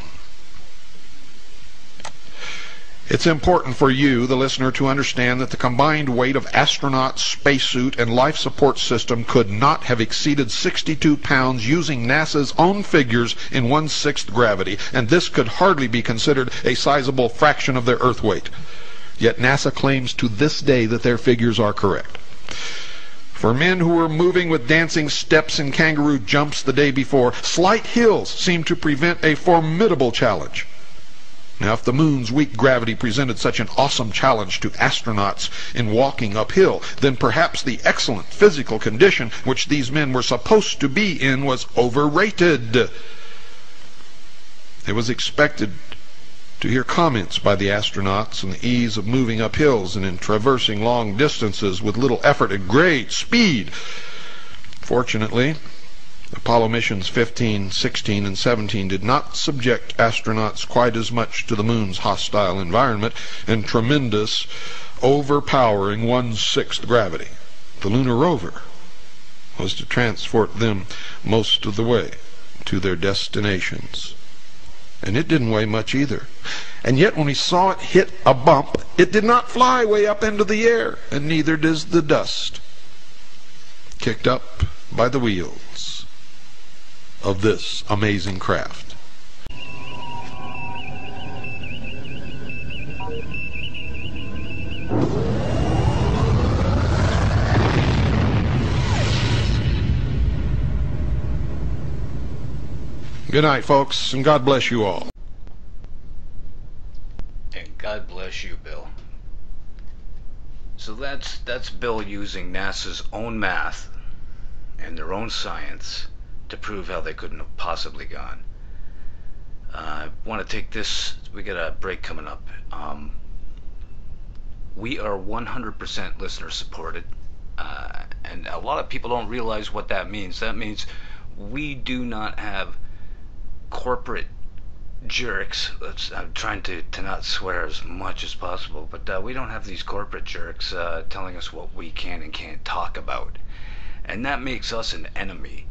[SPEAKER 4] It's important for you, the listener, to understand that the combined weight of astronaut, spacesuit, and life support system could not have exceeded 62 pounds using NASA's own figures in one-sixth gravity, and this could hardly be considered a sizable fraction of their Earth weight. Yet NASA claims to this day that their figures are correct. For men who were moving with dancing steps and kangaroo jumps the day before, slight hills seemed to prevent a formidable challenge. Now, if the moon's weak gravity presented such an awesome challenge to astronauts in walking uphill, then perhaps the excellent physical condition which these men were supposed to be in was overrated. It was expected to hear comments by the astronauts on the ease of moving up hills and in traversing long distances with little effort at great speed. Fortunately, Apollo missions 15, 16, and 17 did not subject astronauts quite as much to the moon's hostile environment and tremendous, overpowering one-sixth gravity. The lunar rover was to transport them most of the way to their destinations. And it didn't weigh much either. And yet when we saw it hit a bump, it did not fly way up into the air, and neither does the dust kicked up by the wheels of this amazing craft. Good night, folks, and God bless you all.
[SPEAKER 3] And God bless you, Bill. So that's that's Bill using NASA's own math and their own science to prove how they couldn't have possibly gone. Uh, I want to take this. We got a break coming up. Um, we are 100% listener supported, uh, and a lot of people don't realize what that means. That means we do not have corporate jerks. I'm trying to, to not swear as much as possible, but uh, we don't have these corporate jerks uh, telling us what we can and can't talk about. And that makes us an enemy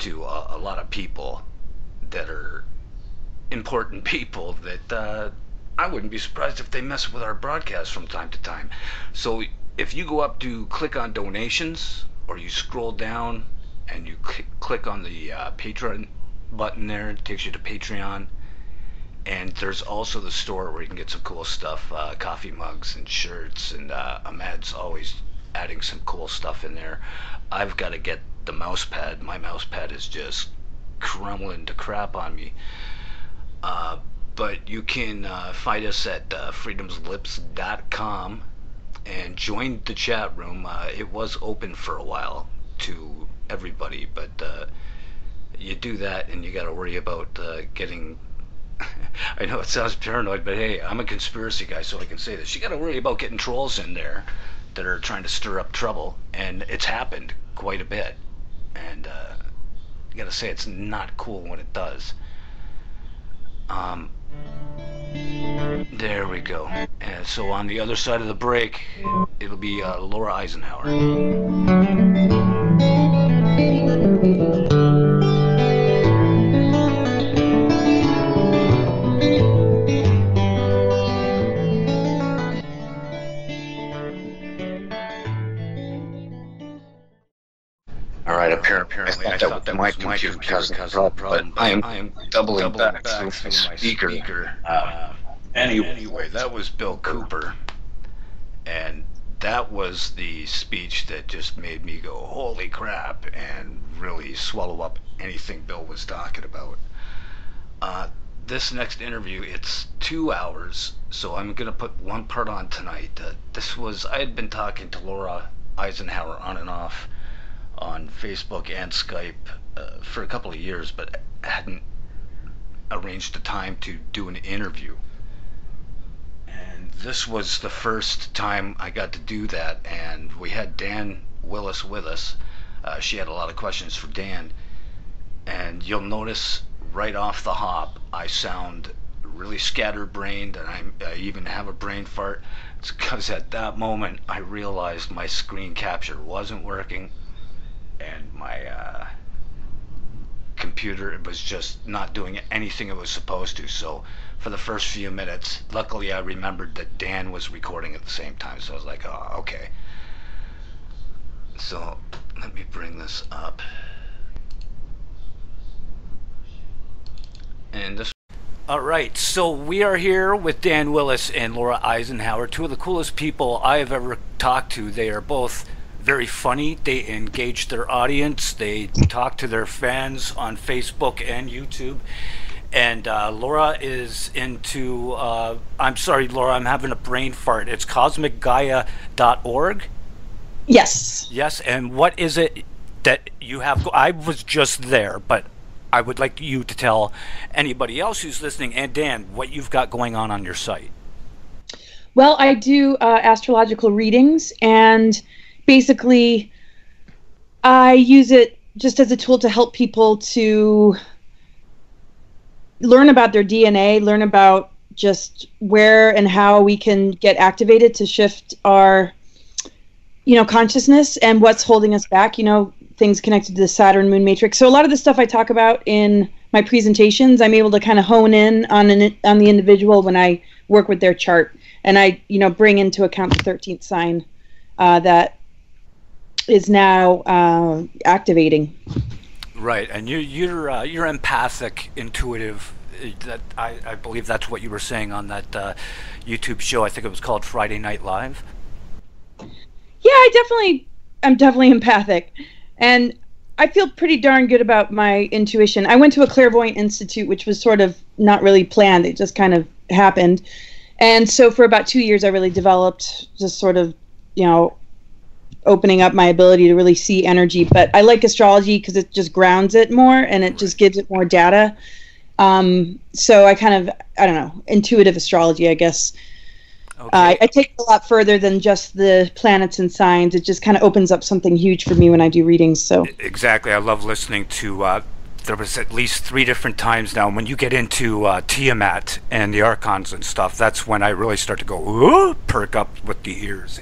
[SPEAKER 3] to uh, a lot of people that are important people that uh, I wouldn't be surprised if they mess with our broadcast from time to time. So if you go up to click on donations or you scroll down and you click, click on the uh, Patreon button there, it takes you to Patreon. And there's also the store where you can get some cool stuff, uh, coffee mugs and shirts, and uh, Ahmad's always adding some cool stuff in there. I've got to get the mouse pad. My mouse pad is just crumbling to crap on me. Uh, but you can uh, find us at uh, freedomslips.com and join the chat room. Uh, it was open for a while to everybody, but uh, you do that and you got to worry about uh, getting. I know it sounds paranoid, but hey, I'm a conspiracy guy, so I can say this. You got to worry about getting trolls in there that are trying to stir up trouble, and it's happened quite a bit. And uh, you got to say it's not cool when it does. Um, there we go. And so on the other side of the break, it'll be uh, Laura Eisenhower.
[SPEAKER 1] All right, apparently, apparently I thought that, was my computer causing the problem, but I am, I am doubling, doubling back, back through my speaker.
[SPEAKER 3] speaker. Uh, anyway, anyway, that was Bill Cooper, and that was the speech that just made me go, holy crap, and really swallow up anything Bill was talking about. Uh, this next interview, it's two hours, so I'm going to put one part on tonight. Uh, this was, I had been talking to Laura Eisenhower on and off on Facebook and Skype uh, for a couple of years, but hadn't arranged the time to do an interview. And this was the first time I got to do that, and we had Dan Willis with us. Uh, she had a lot of questions for Dan, and you'll notice right off the hop, I sound really scatterbrained, and I, I even have a brain fart. It's because at that moment I realized my screen capture wasn't working and my uh, computer it was just not doing anything it was supposed to. So for the first few minutes, luckily I remembered that Dan was recording at the same time. So I was like, oh, okay. So let me bring this up. And this. All right, so we are here with Dan Willis and Laura Eisenhower, two of the coolest people I have ever talked to. They are both very funny. They engage their audience. They talk to their fans on Facebook and YouTube. And uh, Laura is into, uh, I'm sorry, Laura, I'm having a brain fart. It's cosmicgaia.org.
[SPEAKER 5] Yes.
[SPEAKER 3] Yes. And what is it that you have? I was just there, but I would like you to tell anybody else who's listening and Dan what you've got going on on your site.
[SPEAKER 5] Well, I do uh, astrological readings and basically I use it just as a tool to help people to learn about their DNA, learn about just where and how we can get activated to shift our you know consciousness and what's holding us back, you know, things connected to the Saturn moon matrix. So a lot of the stuff I talk about in my presentations, I'm able to kind of hone in on an, on the individual when I work with their chart and I, you know, bring into account the 13th sign uh, that is now uh, activating.
[SPEAKER 3] Right, and you, you're uh, you're empathic, intuitive. That I, I believe that's what you were saying on that uh, YouTube show. I think it was called Friday Night Live.
[SPEAKER 5] Yeah, I definitely, I'm definitely empathic, and I feel pretty darn good about my intuition. I went to a clairvoyant institute, which was sort of not really planned; it just kind of happened. And so, for about two years, I really developed just sort of, you know, opening up my ability to really see energy. But I like astrology because it just grounds it more and it just gives it more data. Um, so I kind of, I don't know, intuitive astrology, I guess. Okay. Uh, I take it a lot further than just the planets and signs. It just kind of opens up something huge for me when I do readings. So
[SPEAKER 3] exactly, I love listening to uh, there was at least three different times now. When you get into uh, Tiamat and the Archons and stuff, that's when I really start to go Ooh, perk up with the ears.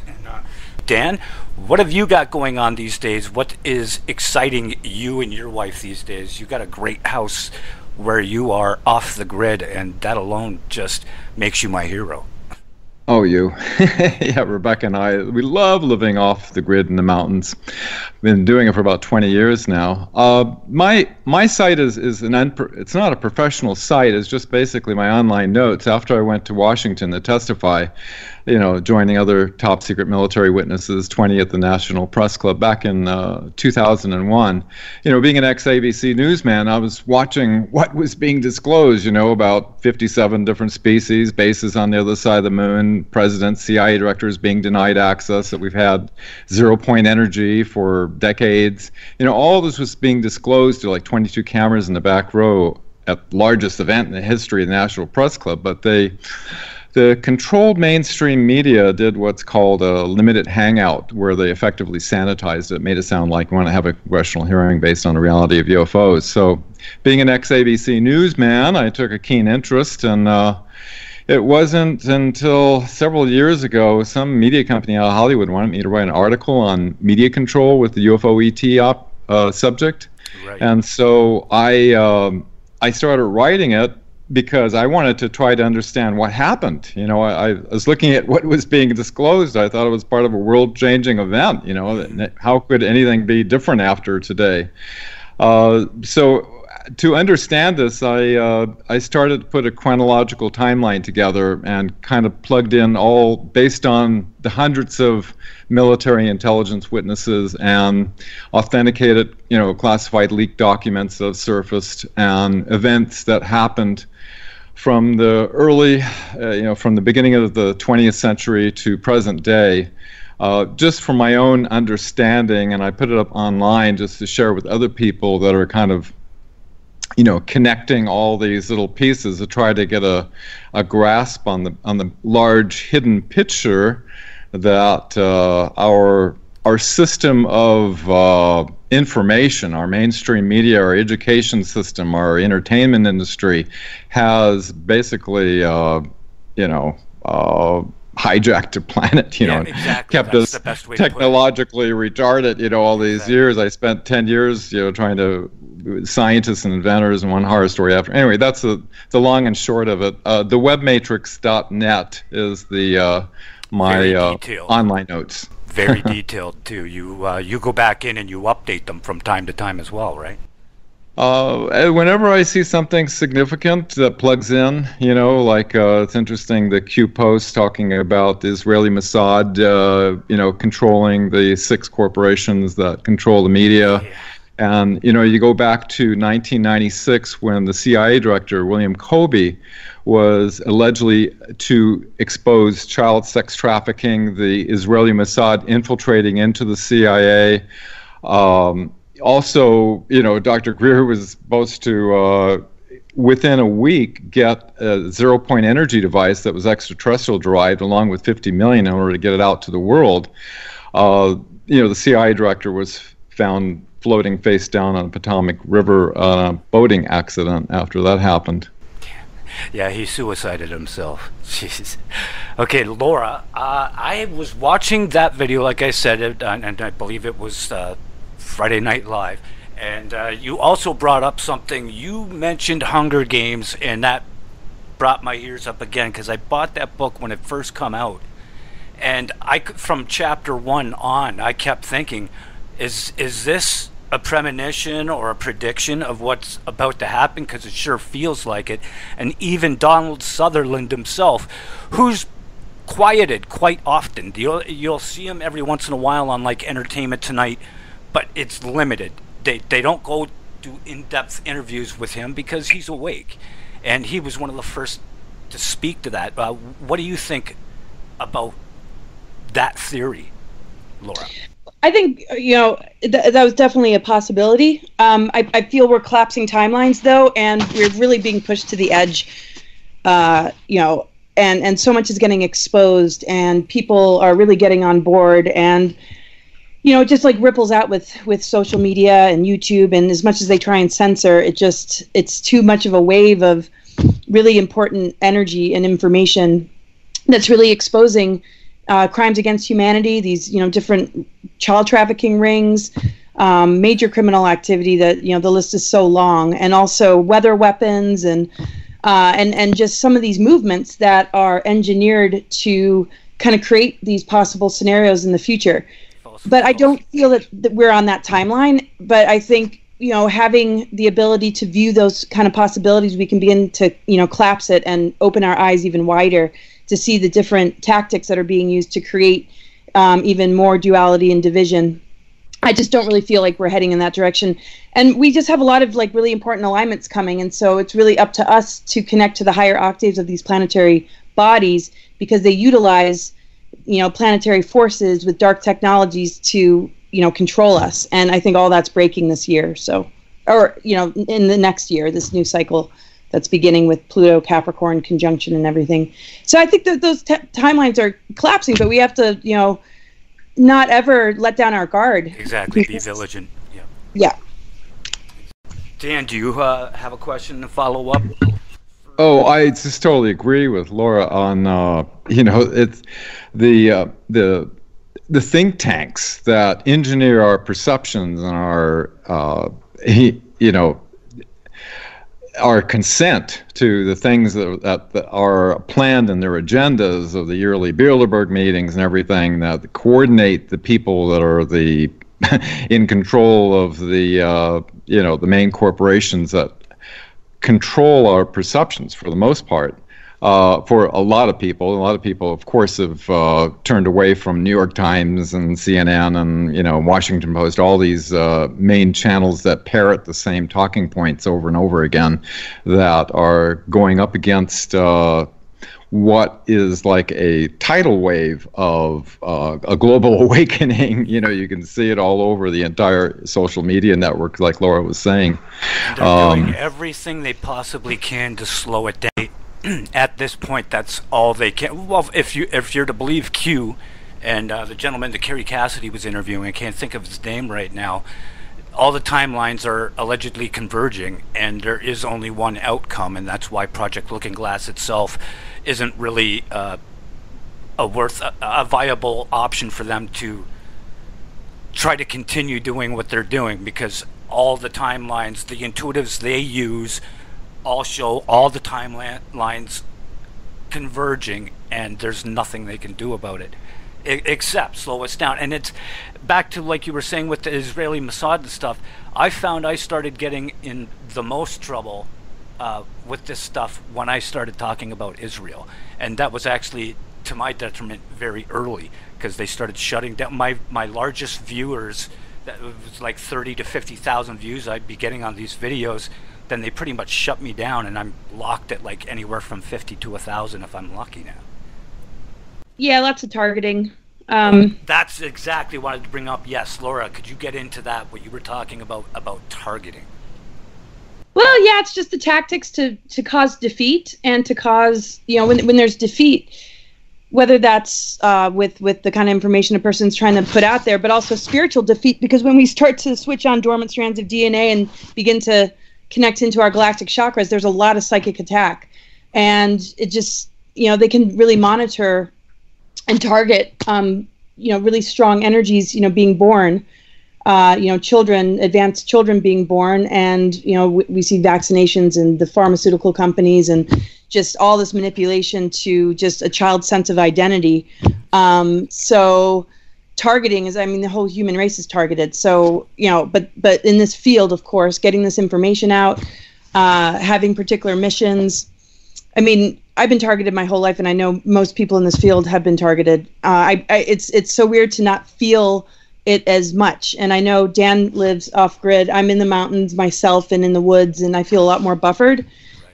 [SPEAKER 3] Dan, what have you got going on these days? What is exciting you and your wife these days? You got a great house where you are off the grid, and that alone just makes you my hero.
[SPEAKER 6] Oh, you. yeah, Rebecca and I, we love living off the grid in the mountains. Been doing it for about 20 years now. Uh, my my site is, is an unpro- it's not a professional site. It's just basically my online notes. After I went to Washington to testify, you know, joining other top secret military witnesses, 20 at the National Press Club back in uh, 2001. You know, being an ex ABC newsman, I was watching what was being disclosed, you know, about 57 different species, bases on the other side of the moon, presidents, CIA directors being denied access, that we've had zero point energy for decades. You know, all this was being disclosed to like 22 cameras in the back row at largest event in the history of the National Press Club, but they the controlled mainstream media did what's called a limited hangout, where they effectively sanitized it, made it sound like we want to have a congressional hearing based on the reality of UFOs. So, being an ex ABC newsman, I took a keen interest, and uh, it wasn't until several years ago some media company out of Hollywood wanted me to write an article on media control with the UFO ET op, uh, subject. Right. And so I um, I started writing it because I wanted to try to understand what happened. You know, I, I, was looking at what was being disclosed. I thought it was part of a world-changing event. You know, how could anything be different after today? Uh, so to understand this, I uh, I started to put a chronological timeline together and kind of plugged in all based on the hundreds of military intelligence witnesses and authenticated, you know, classified leaked documents that surfaced and events that happened from the early, uh, you know, from the beginning of the 20th century to present day. Uh, just from my own understanding, and I put it up online just to share with other people that are kind of, you know, connecting all these little pieces to try to get a, a grasp on the on the large hidden picture that uh, our our system of uh, information, our mainstream media, our education system, our entertainment industry has basically, uh, you know, uh, hijacked the planet, you
[SPEAKER 3] yeah,
[SPEAKER 6] know,
[SPEAKER 3] exactly.
[SPEAKER 6] kept
[SPEAKER 3] That's
[SPEAKER 6] us technologically retarded, you know, all these exactly. years. I spent 10 years, you know, trying to scientists and inventors and one horror story after. Anyway, that's the, the long and short of it. Uh, the webmatrix.net is the uh, my uh, online notes
[SPEAKER 3] very detailed too. You uh, you go back in and you update them from time to time as well, right?
[SPEAKER 6] Uh, whenever I see something significant that plugs in, you know, like uh, it's interesting the Q post talking about Israeli Mossad, uh, you know, controlling the six corporations that control the media. Yeah. And, you know, you go back to 1996 when the CIA director, William Colby, was allegedly to expose child sex trafficking, the Israeli Mossad infiltrating into the CIA. Um, also, you know, Dr. Greer was supposed to, uh, within a week, get a zero point energy device that was extraterrestrial derived, along with 50 million, in order to get it out to the world. Uh, you know, the CIA director was found floating face down on a Potomac River boating accident after that happened
[SPEAKER 3] yeah, he suicided himself. Jeez. Okay, Laura, uh, I was watching that video, like I said, and I believe it was uh, Friday Night Live. And uh, you also brought up something. You mentioned Hunger Games, and that brought my ears up again because I bought that book when it first come out, and I from chapter one on, I kept thinking, is is this a premonition or a prediction of what's about to happen because it sure feels like it. And even Donald Sutherland himself, who's quieted quite often. You'll you'll see him every once in a while on like Entertainment Tonight, but it's limited. They they don't go do in-depth interviews with him because he's awake, and he was one of the first to speak to that. Uh, what do you think about that theory, Laura?
[SPEAKER 5] I think you know th- that was definitely a possibility. Um, I, I, feel we're collapsing timelines though, and we're really being pushed to the edge. Uh, you know, and and so much is getting exposed, and people are really getting on board. And you know, it just like ripples out with with social media and YouTube, and as much as they try and censor, it just it's too much of a wave of really important energy and information that's really exposing uh, crimes against humanity. These you know different child trafficking rings. Um, major criminal activity that you know the list is so long, and also weather weapons and uh, and and just some of these movements that are engineered to kind of create these possible scenarios in the future. But I don't feel that, that we're on that timeline. But I think you know having the ability to view those kind of possibilities, we can begin to you know collapse it and open our eyes even wider to see the different tactics that are being used to create um, even more duality and division I just don't really feel like we're heading in that direction. And we just have a lot of like really important alignments coming. And so it's really up to us to connect to the higher octaves of these planetary bodies because they utilize, you know, planetary forces with dark technologies to, you know, control us. And I think all that's breaking this year. So, or, you know, in the next year, this new cycle that's beginning with Pluto Capricorn conjunction and everything. So I think that those t- timelines are collapsing, but we have to, you know, not ever let down our guard.
[SPEAKER 3] Exactly. Be vigilant. Yeah.
[SPEAKER 5] Yeah.
[SPEAKER 3] Dan, do you uh, have a question to follow up?
[SPEAKER 6] Oh, I just totally agree with Laura on uh, you know it's the uh, the the think tanks that engineer our perceptions and our uh, you know our consent to the things that, that, that, are planned in their agendas of the yearly Bilderberg meetings and everything that coordinate the people that are the in control of the uh, you know the main corporations that control our perceptions for the most part uh, for a lot of people. A lot of people, of course, have uh, turned away from New York Times and CNN and you know Washington Post, all these uh, main channels that parrot the same talking points over and over again, that are going up against uh, what is like a tidal wave of uh, a global awakening. You know, you can see it all over the entire social media network, like Laura was saying.
[SPEAKER 3] They're um, doing everything they possibly can to slow it down. at this point, that's all they can. Well, if you if you're to believe Q, and uh, the gentleman that Kerry Cassidy was interviewing, I can't think of his name right now. All the timelines are allegedly converging, and there is only one outcome, and that's why Project Looking Glass itself isn't really uh, a worth a, a viable option for them to try to continue doing what they're doing because all the timelines, the intuitives they use all show all the timelines converging, and there's nothing they can do about it except slow us down. And it's back to like you were saying with the Israeli Mossad and stuff. I found I started getting in the most trouble uh, with this stuff when I started talking about Israel, and that was actually to my detriment very early because they started shutting down my my largest viewers. That was like 30 to 50,000 views I'd be getting on these videos then they pretty much shut me down and I'm locked at like anywhere from 50 to a 1,000 if I'm lucky now.
[SPEAKER 5] Yeah, lots of targeting. Um,
[SPEAKER 3] That's exactly what I wanted to bring up. Yes, Laura, could you get into that, what you were talking about, about targeting?
[SPEAKER 5] Well, yeah, it's just the tactics to, to cause defeat and to cause, you know, when, when there's defeat, whether that's uh, with with the kind of information a person's trying to put out there, but also spiritual defeat. Because when we start to switch on dormant strands of DNA and begin to connect into our galactic chakras, there's a lot of psychic attack. And it just, you know, they can really monitor and target, um, you know, really strong energies, you know, being born. Uh, you know, children, advanced children being born, and you know, we, we see vaccinations and the pharmaceutical companies and just all this manipulation to just a child's sense of identity. Um, so, targeting is i mean the whole human race is targeted. So you know but but in this field of course getting this information out uh, having particular missions. I mean i've been targeted my whole life and i know most people in this field have been targeted. Uh, I, I it's it's so weird to not feel it as much. And i know dan lives off grid. I'm in the mountains myself and in the woods and i feel a lot more buffered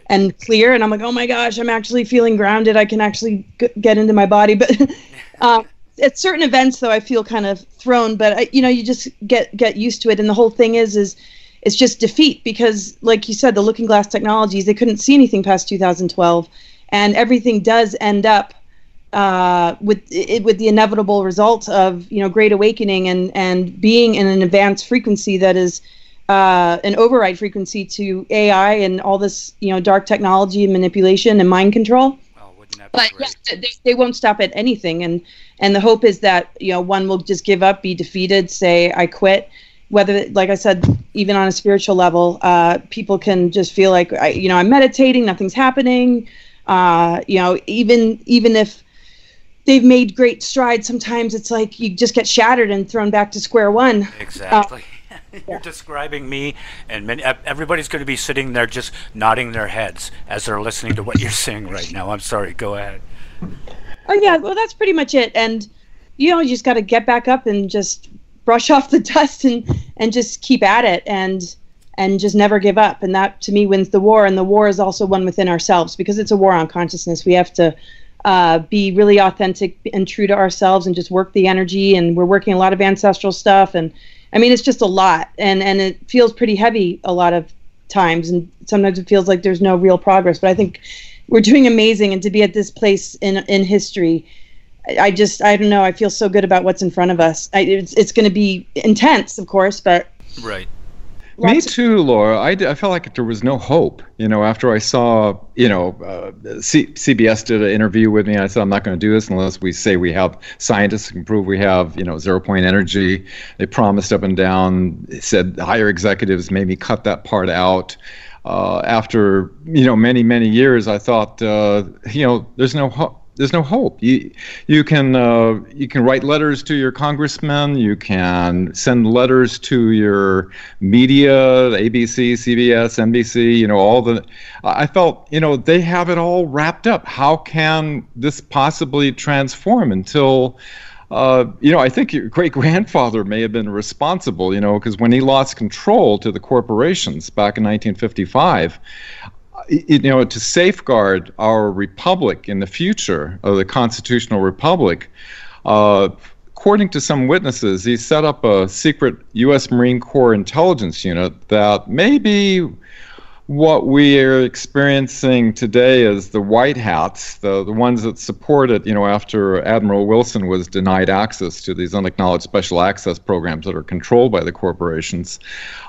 [SPEAKER 5] and clear. And i'm like oh my gosh i'm actually feeling grounded. I can actually g- get into my body. But uh, at certain events though i feel kind of thrown but I, you know you just get get used to it and the whole thing is is it's just defeat because like you said the looking glass technologies they couldn't see anything past 2012 and everything does end up uh, with it, with the inevitable result of you know great awakening and and being in an advanced frequency that is uh, an override frequency to AI and all this you know dark technology and manipulation and mind control.
[SPEAKER 7] Wouldn't that be
[SPEAKER 5] But
[SPEAKER 7] great?
[SPEAKER 5] yeah, they, they won't stop at anything, and and the hope is that you know one will just give up, be defeated, say I quit. Whether, like I said, even on a spiritual level, uh, people can just feel like I, you know I'm meditating, nothing's happening. Uh, you know, even even if they've made great strides, sometimes it's like you just get shattered and thrown back to square one.
[SPEAKER 7] Exactly. You're describing me, and many, everybody's going to be sitting there just nodding their heads as they're listening to what you're saying right now. I'm sorry. Go ahead.
[SPEAKER 5] Oh yeah, well that's pretty much it. And you know, you just got to get back up and just brush off the dust and and just keep at it and and just never give up. And that to me wins the war. And the war is also one within ourselves because it's a war on consciousness. We have to uh, be really authentic and true to ourselves and just work the energy. And we're working a lot of ancestral stuff. And I mean, it's just a lot. And and it feels pretty heavy a lot of times. And sometimes it feels like there's no real progress. But I think we're doing amazing. And to be at this place in in history. I- just I don't know. I feel so good about what's in front of us. I, it's it's going to be intense, of course, but
[SPEAKER 7] Right.
[SPEAKER 6] Me too, Laura. I, I felt like there was no hope. You know, after I saw, you know, uh, C- CBS did an interview with me, I said, I'm not going to do this unless we say we have scientists who can prove we have, you know, zero point energy. They promised up and down, They said higher executives made me cut that part out. Uh, after, you know, many, many years, I thought, uh, you know, there's no hope there's no hope. You you can uh, you can write letters to your congressmen. You can send letters to your media, ABC, CBS, NBC. You know all the. I felt you know they have it all wrapped up. How can this possibly transform until? Uh, you know, I think your great grandfather may have been responsible, you know, because when he lost control to the corporations back in 1955, you know, to safeguard our republic in the future, of the constitutional republic, uh, according to some witnesses, he set up a secret U.S. Marine Corps intelligence unit that may be what we are experiencing today is the white hats, the, the ones that support it, you know, after Admiral Wilson was denied access to these unacknowledged special access programs that are controlled by the corporations.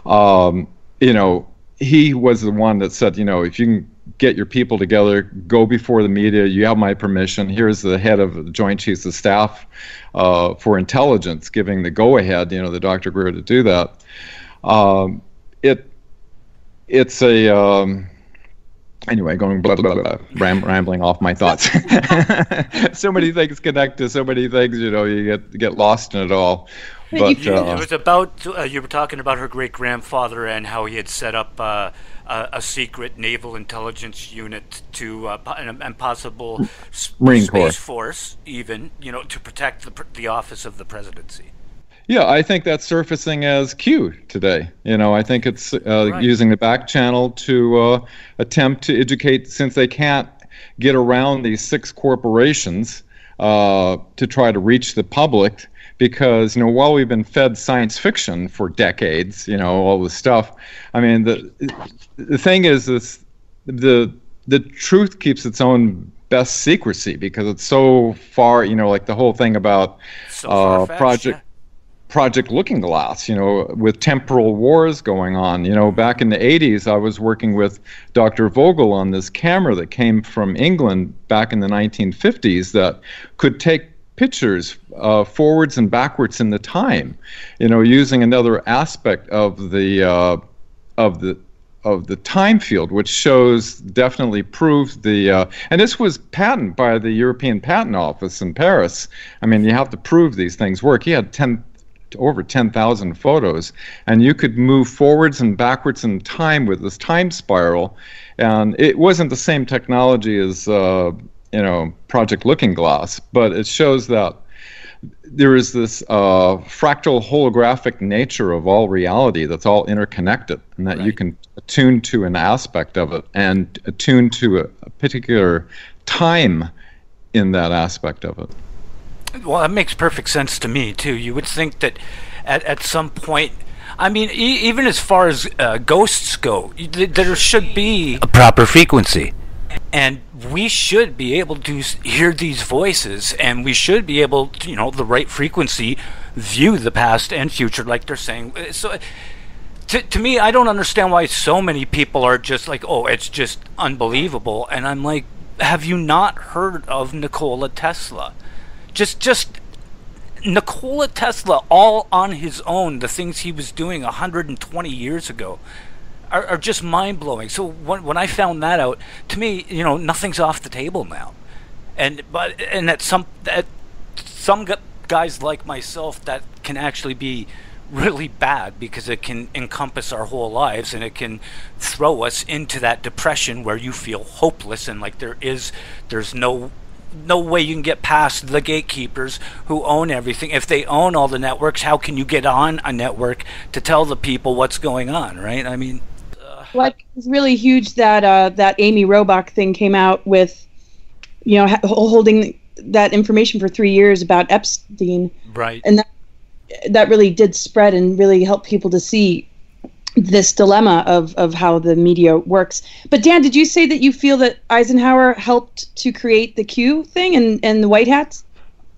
[SPEAKER 6] Um, you know, he was the one that said, you know, if you can get your people together, go before the media, you have my permission. Here's the head of the Joint Chiefs of Staff uh, for intelligence giving the go ahead, you know, the Dr. Greer to do that. Um, it it's a um, anyway going blah blah blah ram, rambling off my thoughts so many things connect to so many things you know you get get lost in it all but uh,
[SPEAKER 7] it was about uh, you were talking about her great grandfather and how he had set up uh, a, a secret naval intelligence unit to uh, and, and possible
[SPEAKER 6] Marine
[SPEAKER 7] space
[SPEAKER 6] Corps.
[SPEAKER 7] force even you know to protect the the office of the presidency.
[SPEAKER 6] Yeah, I think that's surfacing as Q today. You know, I think it's uh,
[SPEAKER 7] Right.
[SPEAKER 6] using the back channel to uh, attempt to educate, since they can't get around these six corporations uh, to try to reach the public. Because you know, while we've been fed science fiction for decades, you know, all this stuff. I mean, the the thing is, this the the truth keeps its own best secrecy because it's so far. You know, like the whole thing about
[SPEAKER 7] So
[SPEAKER 6] uh, Project Project Looking Glass, you know, with temporal wars going on. You know, back in the 80s, I was working with Dr. Vogel on this camera that came from England back in the 1950s that could take pictures uh, forwards and backwards in the time, you know, using another aspect of the uh, of the of the time field, which shows definitely proves the, uh, and this was patent by the European Patent Office in Paris. I mean, you have to prove these things work. He had 10, over 10,000 photos, and you could move forwards and backwards in time with this time spiral. And it wasn't the same technology as, uh, you know, Project Looking Glass, but it shows that there is this uh, fractal holographic nature of all reality that's all interconnected, and that you can attune to an aspect of it and attune to a, a particular time in that aspect of it.
[SPEAKER 7] Well, that makes perfect sense to me too. You would think that at, at some point, I mean, e- even as far as uh, ghosts go, th- there should be a proper frequency.
[SPEAKER 3] And we should be able to hear these voices and we should be able to you know the right frequency view the past and future like they're saying. Uh, so uh, to, to me i don't understand why so many people are just like oh it's just unbelievable. And i'm like have you not heard of nikola tesla? Just just nikola tesla all on his own the things he was doing 120 years ago are, are just mind blowing. So when, when I found that out, to me, you know, nothing's off the table now. And but and that some that some guys like myself that can actually be really bad because it can encompass our whole lives and it can throw us into that depression where you feel hopeless and like there is there's no no way you can get past the gatekeepers who own everything. If they own all the networks, how can you get on a network to tell the people what's going on, right? I mean,
[SPEAKER 5] like it's really huge that uh, that Amy Robach thing came out with, you know, holding that information for three years about Epstein.
[SPEAKER 3] Right.
[SPEAKER 5] And that that really did spread and really helped people to see this dilemma of of how the media works. But Dan, did you say that you feel that Eisenhower helped to create the Q thing and and the white hats?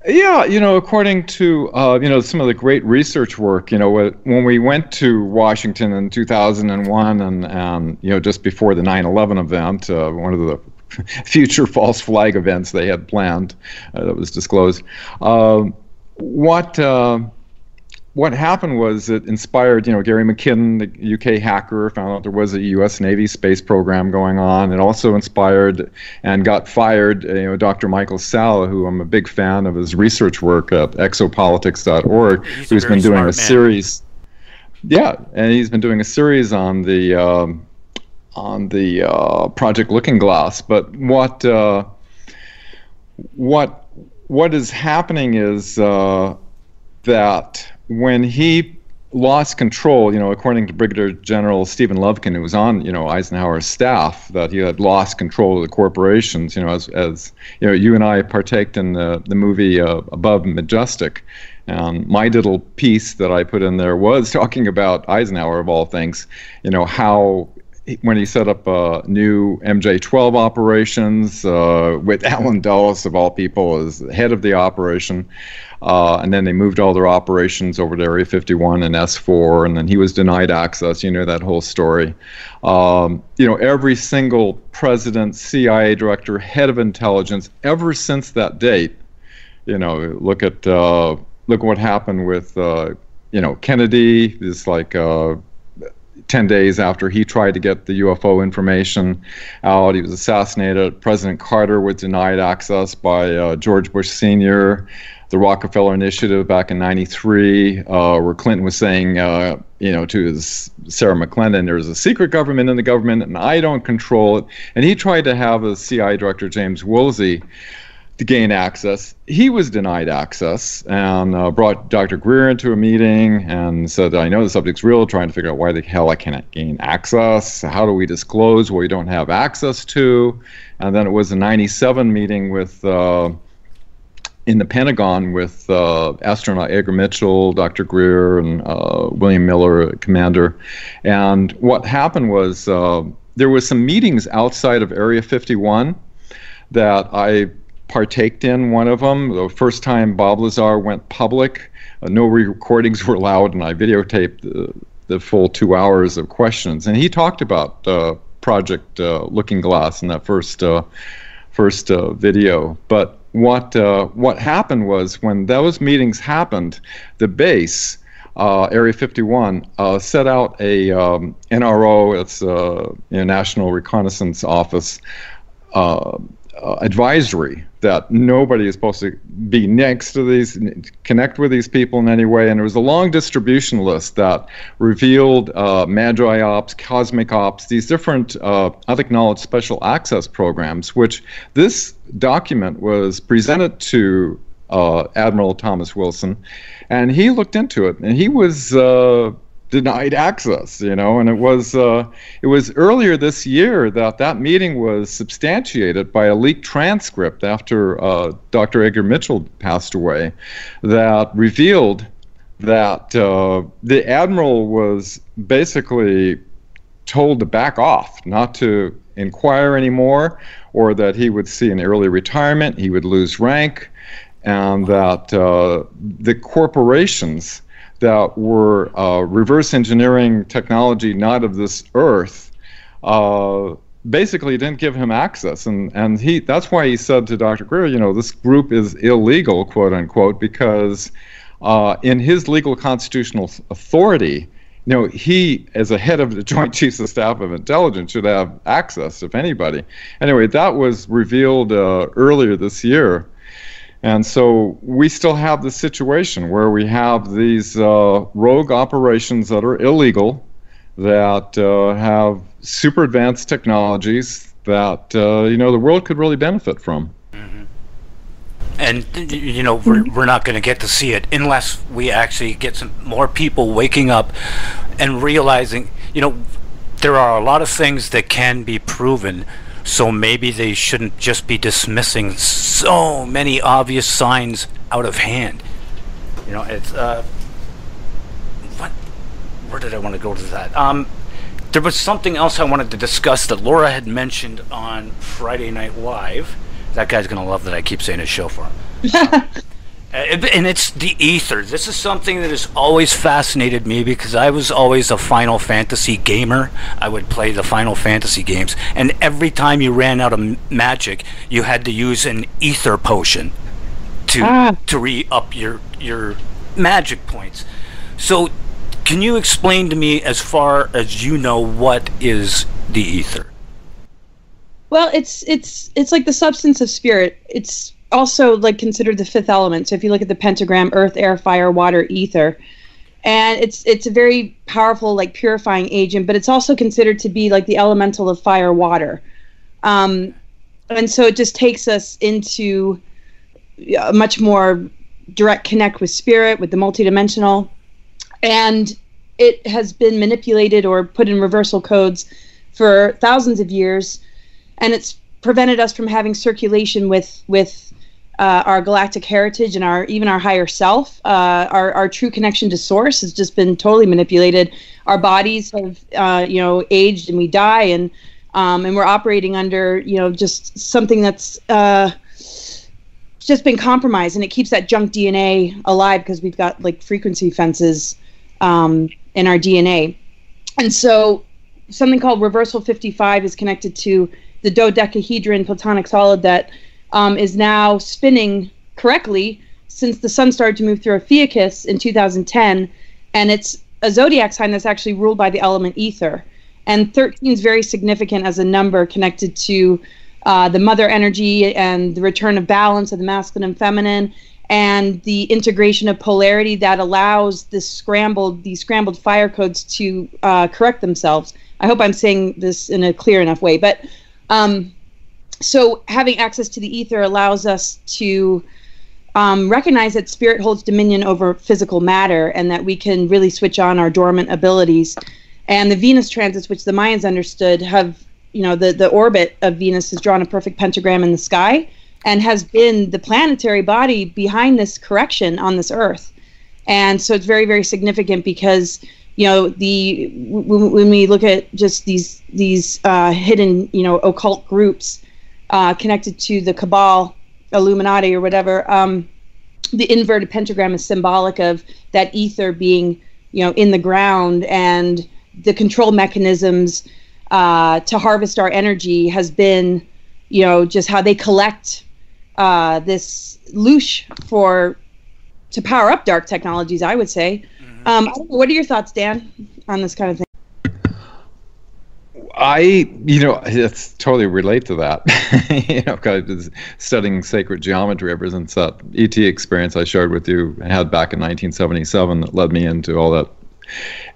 [SPEAKER 6] Yeah, you know, according to uh, you know some of the great research work, you know, when we went to Washington in 2001, and um, you know, just before the 9/11 event, uh, one of the future false flag events they had planned uh, that was disclosed. Um, what uh, what happened was it inspired, you know, Gary McKinnon, the UK hacker, found out there was a U.S. Navy space program going on. It also inspired and got fired, you know, Dr. Michael Salla, who I'm a big fan of his research work at exopolitics.org,
[SPEAKER 3] He's
[SPEAKER 6] who's been doing a
[SPEAKER 3] man.
[SPEAKER 6] series. Yeah, and he's been doing a series on the um, on the uh, Project Looking Glass. But what uh, what what is happening is uh, that when he lost control, you know, according to Brigadier General Stephen Lovekin, who was on, you know, Eisenhower's staff, that he had lost control of the corporations. You know, as, as you know, you and I partaked in the the movie uh, Above Majestic. Um, my little piece that I put in there was talking about Eisenhower of all things. You know how when he set up uh, new MJ-12 operations uh, with Allen Dulles of all people as head of the operation, uh, and then they moved all their operations over to Area 51 and S4, and then he was denied access. You know that whole story. Um, you know every single president, CIA director, head of intelligence ever since that date. You know, look at uh, look what happened with uh, you know Kennedy. This like uh, 10 days after he tried to get the UFO information out. He was assassinated. President Carter was denied access by uh, George Bush Sr. The Rockefeller Initiative back in '93, uh, where Clinton was saying, uh, you know, to his Sarah McClendon, there's a secret government in the government, and I don't control it. And he tried to have a CIA director, James Woolsey, to gain access. He was denied access and uh, brought Dr. Greer into a meeting and said, I know the subject's real, trying to figure out why the hell I cannot gain access. How do we disclose what we don't have access to? And then it was a 97 meeting with. Uh, in the Pentagon with uh, astronaut Edgar Mitchell, Dr. Greer, and uh, William Miller, commander. And what happened was uh, there was some meetings outside of Area 51 that I partaked in one of them. The first time Bob Lazar went public, uh, no recordings were allowed, and I videotaped the, the, full two hours of questions. And he talked about uh, Project uh, Looking Glass in that first uh, first uh, video. But what uh, what happened was when those meetings happened, the base. Area 51 set out a um, NRO, it's a know, National Reconnaissance Office, uh, advisory that nobody is supposed to be next to these, connect with these people in any way. And it was a long distribution list that revealed uh, Magi Ops, Cosmic Ops, these different uh, unacknowledged special access programs, which this document was presented to uh, Admiral Thomas Wilson. And he looked into it, and he was uh, denied access you know and it was uh, it was earlier this year that that meeting was substantiated by a leaked transcript after uh, Dr. Edgar Mitchell passed away that revealed that uh, the admiral was basically told to back off not to inquire anymore, or that he would see an early retirement, he would lose rank, and that uh, the corporations that were uh, reverse engineering technology not of this earth uh, basically didn't give him access and and he that's why he said to Dr. Greer you know this group is illegal quote unquote because uh, in his legal constitutional authority you know he as a head of the Joint Chiefs of Staff of Intelligence should have access if anybody anyway that was revealed uh, earlier this year and so we still have the situation where we have these uh, rogue operations that are illegal, that uh, have super advanced technologies that uh, you know the world could really benefit from.
[SPEAKER 3] Mm-hmm. And you know we're we're not going to get to see it unless we actually get some more people waking up and realizing, you know, there are a lot of things that can be proven so maybe they shouldn't just be dismissing so many obvious signs out of hand. You know, it's uh, what? Where did I want to go to that? Um, there was something else I wanted to discuss that Laura had mentioned on Friday Night Live. That guy's gonna love that I keep saying his show for him. Uh, and it's the ether. This is something that has always fascinated me because I was always a Final Fantasy gamer. I would play the Final Fantasy games, and every time you ran out of magic, you had to use an ether potion to ah. to re up your your magic points. So, can you explain to me, as far as you know, what is the ether?
[SPEAKER 5] Well, it's it's it's like the substance of spirit. It's also like considered the fifth element. So if you look at the pentagram, earth, air, fire, water, ether, and it's it's a very powerful like purifying agent, but it's also considered to be like the elemental of fire, water, um, and so it just takes us into a much more direct connect with spirit, with the multidimensional, and it has been manipulated or put in reversal codes for thousands of years, and it's prevented us from having circulation with with uh, our galactic heritage and our even our higher self, uh, our our true connection to source has just been totally manipulated. Our bodies have uh, you know aged and we die and um, and we're operating under you know just something that's uh, just been compromised and it keeps that junk DNA alive because we've got like frequency fences um, in our DNA, and so something called reversal 55 is connected to the dodecahedron platonic solid that um, is now spinning correctly since the sun started to move through Ophiuchus in 2010, and it's a zodiac sign that's actually ruled by the element ether. And 13 is very significant as a number connected to uh, the mother energy and the return of balance of the masculine and feminine, and the integration of polarity that allows this scrambled these scrambled fire codes to uh, correct themselves. I hope I'm saying this in a clear enough way, but um, so having access to the ether allows us to um, recognize that spirit holds dominion over physical matter and that we can really switch on our dormant abilities. And the venus transits which the mayans understood have you know the, the orbit of venus has drawn a perfect pentagram in the sky and has been the planetary body behind this correction on this earth. And so it's very very significant because you know the when, we look at just these these uh, hidden you know occult groups uh, connected to the Cabal, Illuminati, or whatever. Um, the inverted pentagram is symbolic of that ether being, you know, in the ground, and the control mechanisms uh, to harvest our energy has been, you know, just how they collect uh, this loosh for to power up dark technologies. I would say. Mm-hmm. Um, what are your thoughts, Dan, on this kind of thing?
[SPEAKER 6] I, you know, it's totally relate to that. you know, because studying sacred geometry ever since that ET experience I shared with you had back in 1977 that led me into all that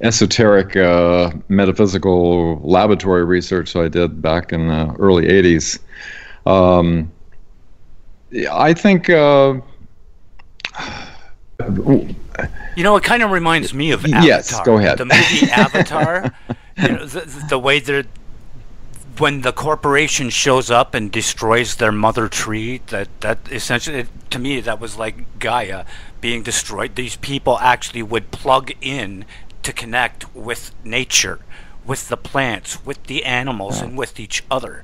[SPEAKER 6] esoteric uh, metaphysical laboratory research I did back in the early 80s. Um, I think. Uh,
[SPEAKER 3] you know, it kind of reminds me of Avatar.
[SPEAKER 6] Yes, go ahead.
[SPEAKER 3] The movie Avatar. you know, the, the way that when the corporation shows up and destroys their mother tree, that that essentially to me that was like Gaia being destroyed. These people actually would plug in to connect with nature, with the plants, with the animals, yeah. and with each other.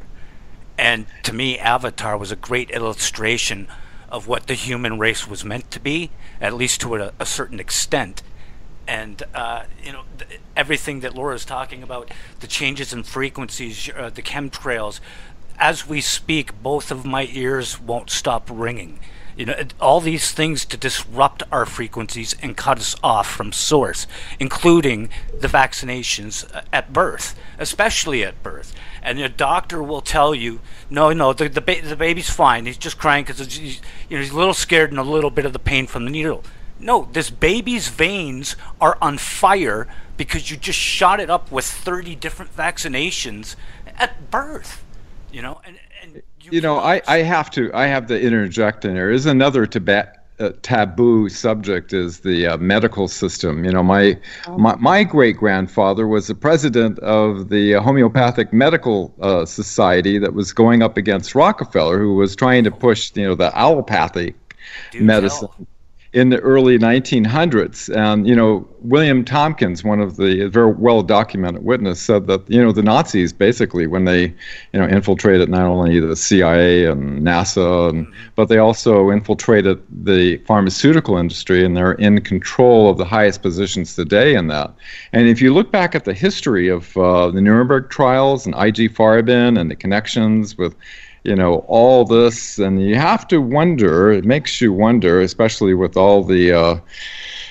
[SPEAKER 3] And to me, Avatar was a great illustration of what the human race was meant to be, at least to a, a certain extent. And uh, you know th- everything that Laura is talking about, the changes in frequencies, uh, the chemtrails. As we speak, both of my ears won't stop ringing. You know all these things to disrupt our frequencies and cut us off from source including the vaccinations uh, at birth especially at birth. And the doctor will tell you no no the the, ba- the baby's fine. He's just crying because you know he's a little scared and a little bit of the pain from the needle no this baby's veins are on fire because you just shot it up with 30 different vaccinations at birth you know and
[SPEAKER 6] you know, I, I have to I have to interject in there. Is another Tibet uh, taboo subject is the uh, medical system. You know, my oh. my, my great grandfather was the president of the homeopathic medical uh, society that was going up against Rockefeller, who was trying to push you know the allopathic Do medicine. Tell in the early 1900s. And, you know, William Tompkins, one of the very well documented witness, said that, you know, the Nazis basically, when they, you know, infiltrated not only the CIA and NASA, and, but they also infiltrated the pharmaceutical industry and they're in control of the highest positions today in that. And if you look back at the history of uh, the Nuremberg trials and IG Farben and the connections with, you know all this and you have to wonder it makes you wonder especially with all the uh,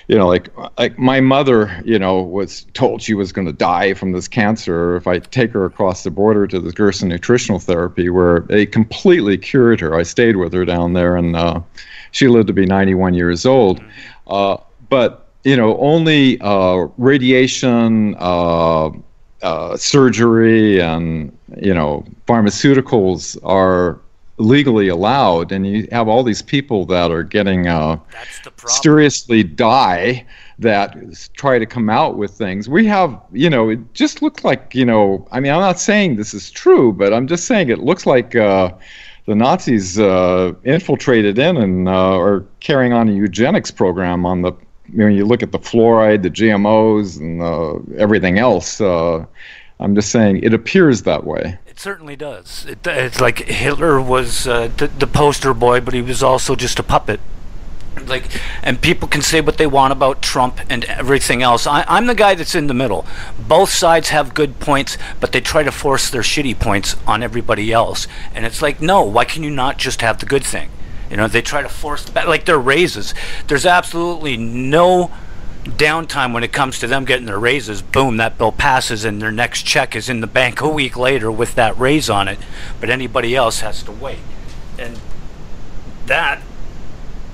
[SPEAKER 6] you know like like my mother you know was told she was going to die from this cancer if i take her across the border to the gerson nutritional therapy where they completely cured her. I stayed with her down there and uh, she lived to be 91 years old. Uh, but you know only uh, radiation uh, uh, surgery and you know pharmaceuticals are legally allowed, and you have all these people that are getting uh, seriously die that try to come out with things. We have, you know, it just looks like, you know, I mean, I'm not saying this is true, but I'm just saying it looks like uh, the Nazis uh, infiltrated in and uh, are carrying on a eugenics program on the when you look at the fluoride, the GMOs, and uh, everything else, uh, I'm just saying it appears that way.
[SPEAKER 3] It certainly does. It, it's like Hitler was uh, the, the poster boy, but he was also just a puppet. Like, and people can say what they want about Trump and everything else. I, I'm the guy that's in the middle. Both sides have good points, but they try to force their shitty points on everybody else. And it's like, no, why can you not just have the good thing? You know, they try to force like their raises. There's absolutely no downtime when it comes to them getting their raises. Boom, that bill passes, and their next check is in the bank a week later with that raise on it. But anybody else has to wait, and that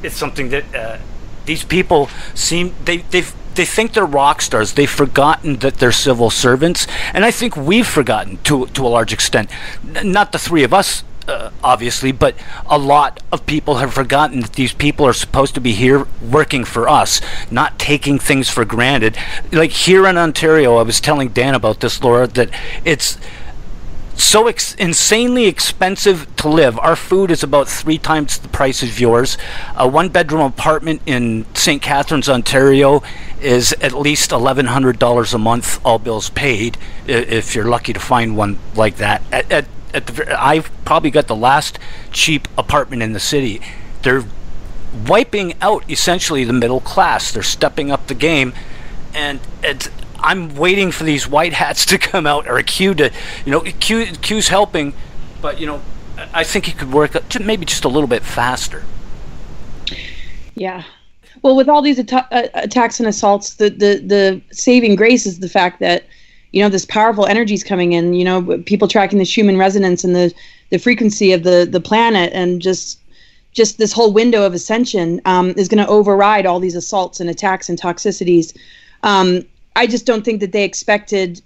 [SPEAKER 3] is something that uh, these people seem they they they think they're rock stars. They've forgotten that they're civil servants, and I think we've forgotten to to a large extent. N- not the three of us uh, obviously, but a lot of people have forgotten that these people are supposed to be here working for us, not taking things for granted. Like here in Ontario, I was telling Dan about this, Laura, that it's so ex- insanely expensive to live. Our food is about three times the price of yours. A one bedroom apartment in St. Catharines, Ontario is at least $1,100 a month, all bills paid, if you're lucky to find one like that. At, at at the I've probably got the last cheap apartment in the city. They're wiping out essentially the middle class. They're stepping up the game, and it's, I'm waiting for these white hats to come out or Q to, you know, Q Q's helping, but you know, I think he could work maybe just a little bit faster.
[SPEAKER 5] Yeah. Well, with all these uh, attacks and assaults, the, the the saving grace is the fact that you know this powerful energy is coming in you know people tracking the schumann resonance and the the frequency of the the planet and just just this whole window of ascension um, is going to override all these assaults and attacks and toxicities um, i just don't think that they expected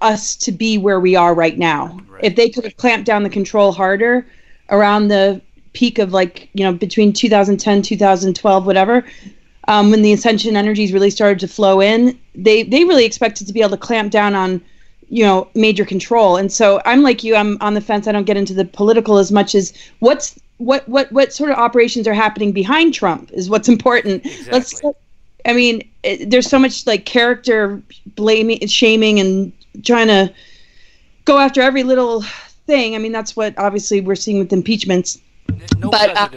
[SPEAKER 5] us to be where we are right now right. if they could have clamped down the control harder around the peak of like you know between 2010 2012 whatever um, when the ascension energies really started to flow in, they they really expected to be able to clamp down on you know major control. And so I'm like you, I'm on the fence. I don't get into the political as much as what's what what what sort of operations are happening behind Trump is what's important.
[SPEAKER 3] Exactly.
[SPEAKER 5] Let's I mean, it, there's so much like character blaming, shaming, and trying to go after every little thing. I mean, that's what obviously we're seeing with impeachments.
[SPEAKER 3] No
[SPEAKER 5] but uh,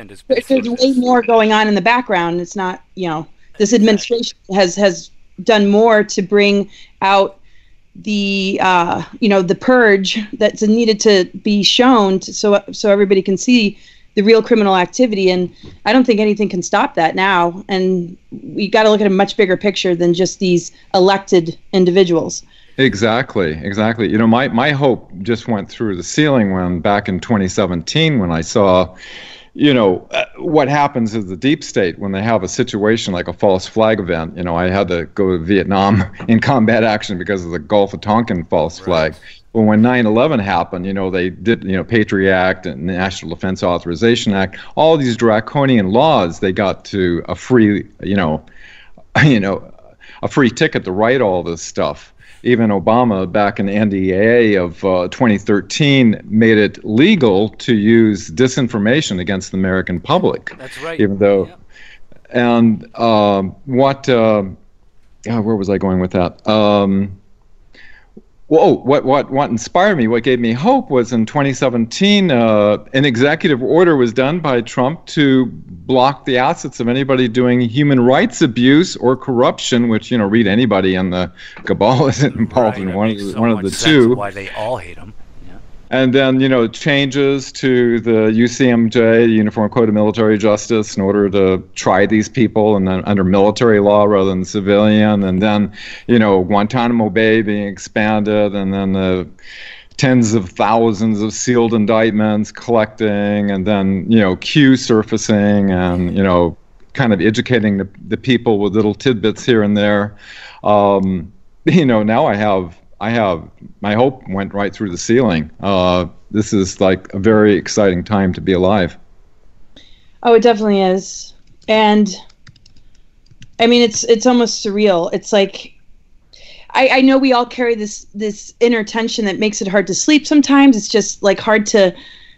[SPEAKER 5] there's way more going on in the background. It's not, you know, this administration has has done more to bring out the uh, you know the purge that's needed to be shown to, so so everybody can see the real criminal activity. And i don't think anything can stop that now. And we got to look at a much bigger picture than just these elected individuals
[SPEAKER 6] Exactly, exactly. You know, my, my hope just went through the ceiling when back in 2017 when I saw, you know, uh, what happens is the deep state when they have a situation like a false flag event. You know, I had to go to Vietnam in combat action because of the Gulf of Tonkin false flag. Well, when 9/11 happened, you know, they did, you know, Patriot Act and National Defense Authorization Act, all these draconian laws. They got to a free, you know, you know, a free ticket to write all this stuff even Obama back in the NDAA of uh, 2013 made it legal to use disinformation against the American public.
[SPEAKER 3] That's right.
[SPEAKER 6] Even though,
[SPEAKER 3] Yep.
[SPEAKER 6] and um, what, uh, yeah, where was I going with that? Um, Whoa, what, what, what inspired me, what gave me hope was in 2017, uh, an executive order was done by Trump to block the assets of anybody doing human rights abuse or corruption, which, you know, read anybody in the cabal isn't involved
[SPEAKER 3] Right,
[SPEAKER 6] in one, of the,
[SPEAKER 3] so
[SPEAKER 6] of the two.
[SPEAKER 3] Why they all hate him.
[SPEAKER 6] And then, you know, changes to the UCMJ, Uniform Code of Military Justice, in order to try these people and then under military law rather than civilian. And then, you know, Guantanamo Bay being expanded, and then the tens of thousands of sealed indictments collecting, and then, you know, Q surfacing and, you know, kind of educating the, the people with little tidbits here and there. Um, you know, now I have I have my hope went right through the ceiling. Uh, this is like a very exciting time to be alive.
[SPEAKER 5] Oh, it definitely is. And I mean it's it's almost surreal. It's like I, I know we all carry this this inner tension that makes it hard to sleep sometimes. It's just like hard to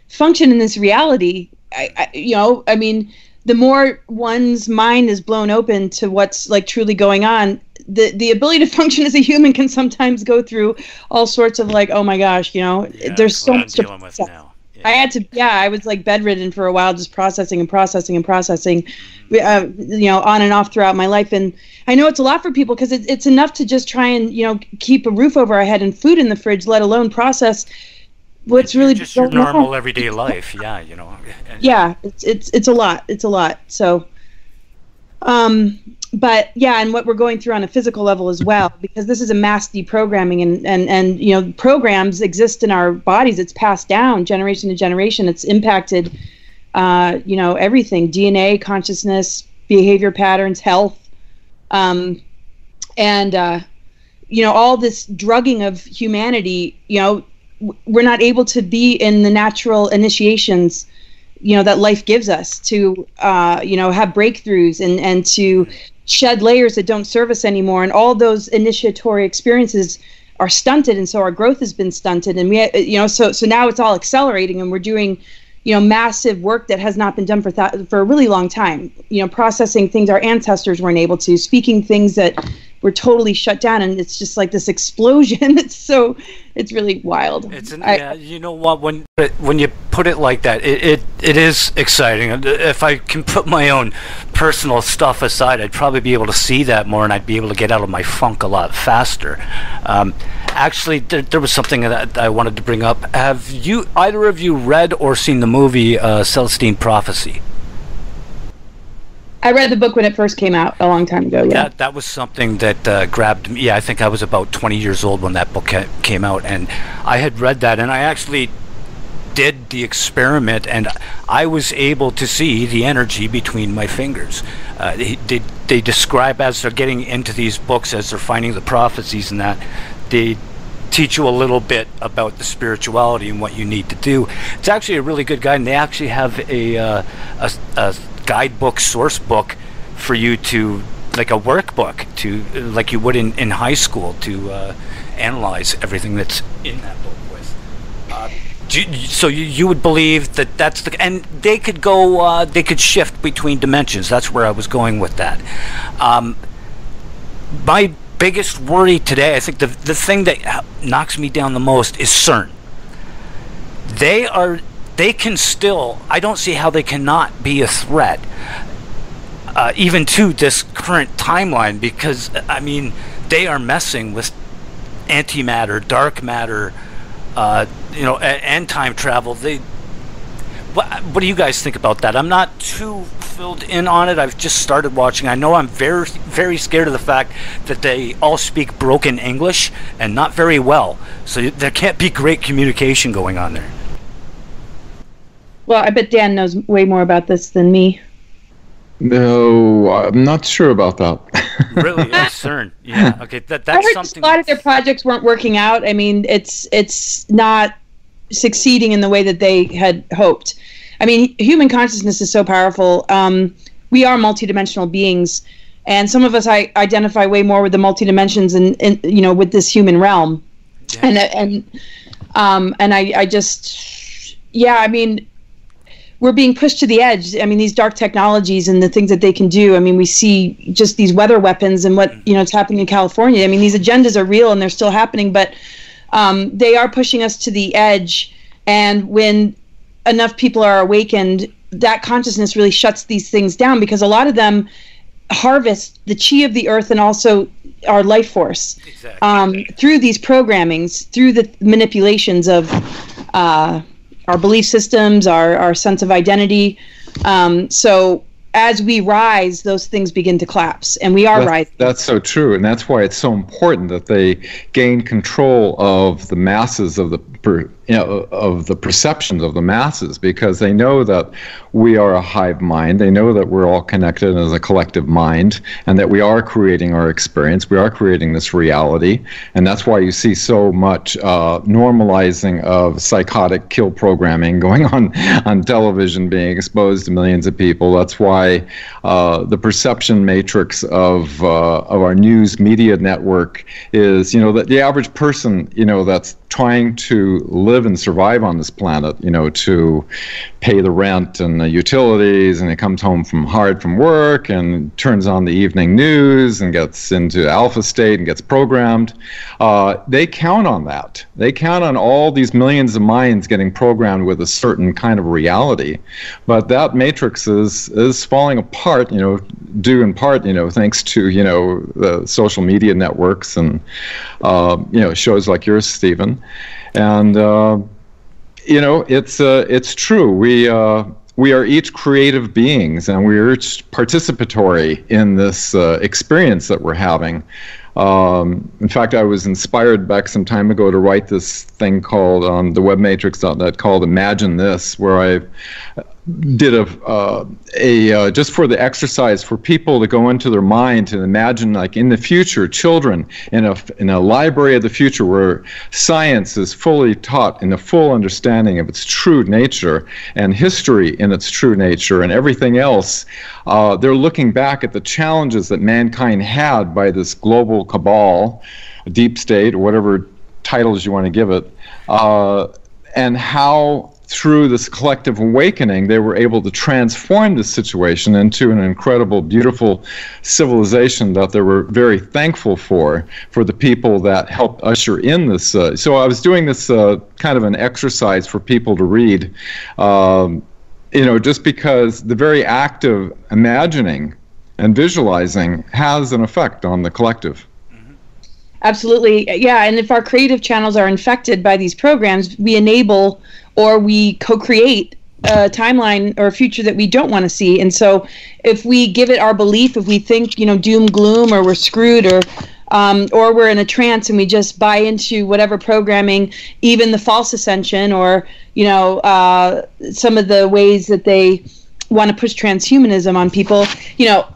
[SPEAKER 5] function in this reality. I, I you know, I mean, the more one's mind is blown open to what's like truly going on, the the ability to function as a human can sometimes go through all sorts of like, oh my gosh, you know,
[SPEAKER 3] Yeah,
[SPEAKER 5] there's so much to
[SPEAKER 3] dealing with now.
[SPEAKER 5] I had to, yeah, I was like bedridden for a while, just processing and processing and processing, uh, you know, on and off throughout my life. And I know it's a lot for people because it, it's enough to just try and, you know, keep a roof over our head and food in the fridge, let alone process what's really
[SPEAKER 3] just your
[SPEAKER 5] on.
[SPEAKER 3] normal everyday life. Yeah, you know. and-
[SPEAKER 5] Yeah, it's it's it's a lot. It's a lot. So, um, but yeah, and what we're going through on a physical level as well, because this is a mass deprogramming, and and and you know, programs exist in our bodies. It's passed down generation to generation. It's impacted, uh, you know, everything: DNA, consciousness, behavior patterns, health, um, and uh, you know, all this drugging of humanity. You know, we're not able to be in the natural initiations you know that life gives us to uh, you know have breakthroughs and and to shed layers that don't serve us anymore. And all those initiatory experiences are stunted and so our growth has been stunted. And we uh, you know so so now it's all accelerating and we're doing you know massive work that has not been done for th- for a really long time. You know processing things our ancestors weren't able to speaking things that were totally shut down and it's just like this explosion it's so it's really wild
[SPEAKER 3] It's an,
[SPEAKER 5] I-
[SPEAKER 3] yeah, you know what? When but when you put it like that, it, it it is exciting. If I can put my own personal stuff aside, I'd probably be able to see that more, and I'd be able to get out of my funk a lot faster. Um, actually, there, there was something that I wanted to bring up. Have you either of you read or seen the movie uh, Celestine Prophecy?
[SPEAKER 5] I read the book when it first came out a long time ago. Yeah.
[SPEAKER 3] That that was something that uh, grabbed me. Yeah, I think I was about 20 years old when that book ca- came out, and I had read that, and I actually did the experiment, and I was able to see the energy between my fingers. Uh, they, they they describe as they're getting into these books, as they're finding the prophecies and that they teach you a little bit about the spirituality and what you need to do. It's actually a really good guide, and they actually have a uh, a, a guidebook source book for you to like a workbook to like you would in, in high school to uh, analyze everything that's in that book with. Uh, you, so you, you would believe that that's the and they could go uh, they could shift between dimensions. That's where I was going with that. Um, my
[SPEAKER 7] biggest worry today, I think the the thing that knocks me down the most is CERN. They are they can still I don't see how they cannot be a threat uh, even to this current timeline because I mean they are messing with antimatter, dark matter, uh, you know, and, and time travel. They what, what do you guys think about that? I'm not too filled in on it. I've just started watching. I know I'm very, very scared of the fact that they all speak broken English and not very well. So there can't be great communication going on there.
[SPEAKER 5] Well, I bet Dan knows way more about this than me.
[SPEAKER 6] No, I'm not sure about that.
[SPEAKER 7] really, CERN. Yeah. Okay. That that's
[SPEAKER 5] I heard
[SPEAKER 7] something.
[SPEAKER 5] a lot of their projects weren't working out. I mean, it's it's not succeeding in the way that they had hoped. I mean, human consciousness is so powerful. Um, we are multidimensional beings, and some of us I identify way more with the multidimensions and, and you know with this human realm, yeah. and and um, and I I just yeah I mean we're being pushed to the edge. I mean, these dark technologies and the things that they can do. I mean, we see just these weather weapons and what you know it's happening in California. I mean, these agendas are real and they're still happening, but um, they are pushing us to the edge. And when enough people are awakened, that consciousness really shuts these things down because a lot of them harvest the chi of the earth and also our life force exactly. um, through these programmings, through the manipulations of uh, our belief systems, our, our sense of identity. Um, so as we rise, those things begin to collapse, and we are
[SPEAKER 6] that's,
[SPEAKER 5] rising.
[SPEAKER 6] That's so true, and that's why it's so important that they gain control of the masses of the per, you know, of the perceptions of the masses, because they know that we are a hive mind. They know that we're all connected as a collective mind, and that we are creating our experience. We are creating this reality, and that's why you see so much uh, normalizing of psychotic kill programming going on on television, being exposed to millions of people. That's why uh, the perception matrix of uh, of our news media network is, you know, that the average person, you know, that's trying to live and survive on this planet, you know, to pay the rent and the utilities, and he comes home from hard from work and turns on the evening news and gets into alpha state and gets programmed. Uh, they count on that. They count on all these millions of minds getting programmed with a certain kind of reality, but that matrix is is falling apart. You know, due in part, you know, thanks to you know the social media networks and uh, you know shows like yours, Stephen and uh, you know it's uh, it's true. We uh, we are each creative beings, and we are each participatory in this experience that we're having. Um, in fact, I was inspired back some time ago to write this thing called on um, the webmatrix.net called Imagine This, where I did a uh, a uh, just for the exercise for people to go into their mind and imagine like in the future children in a in a library of the future where science is fully taught in a full understanding of its true nature and history in its true nature and everything else uh, they're looking back at the challenges that mankind had by this global cabal deep state or whatever titles you want to give it uh, and how through this collective awakening, they were able to transform the situation into an incredible, beautiful civilization that they were very thankful for, for the people that helped usher in this. Uh, so I was doing this uh, kind of an exercise for people to read, um, you know, just because the very act of imagining and visualizing has an effect on the collective.
[SPEAKER 5] Absolutely. Yeah. And if our creative channels are infected by these programs, we enable or we co create a timeline or a future that we don't want to see. And so if we give it our belief, if we think, you know, doom, gloom, or we're screwed, or um, or we're in a trance and we just buy into whatever programming, even the false ascension, or you know, uh, some of the ways that they want to push transhumanism on people. You know,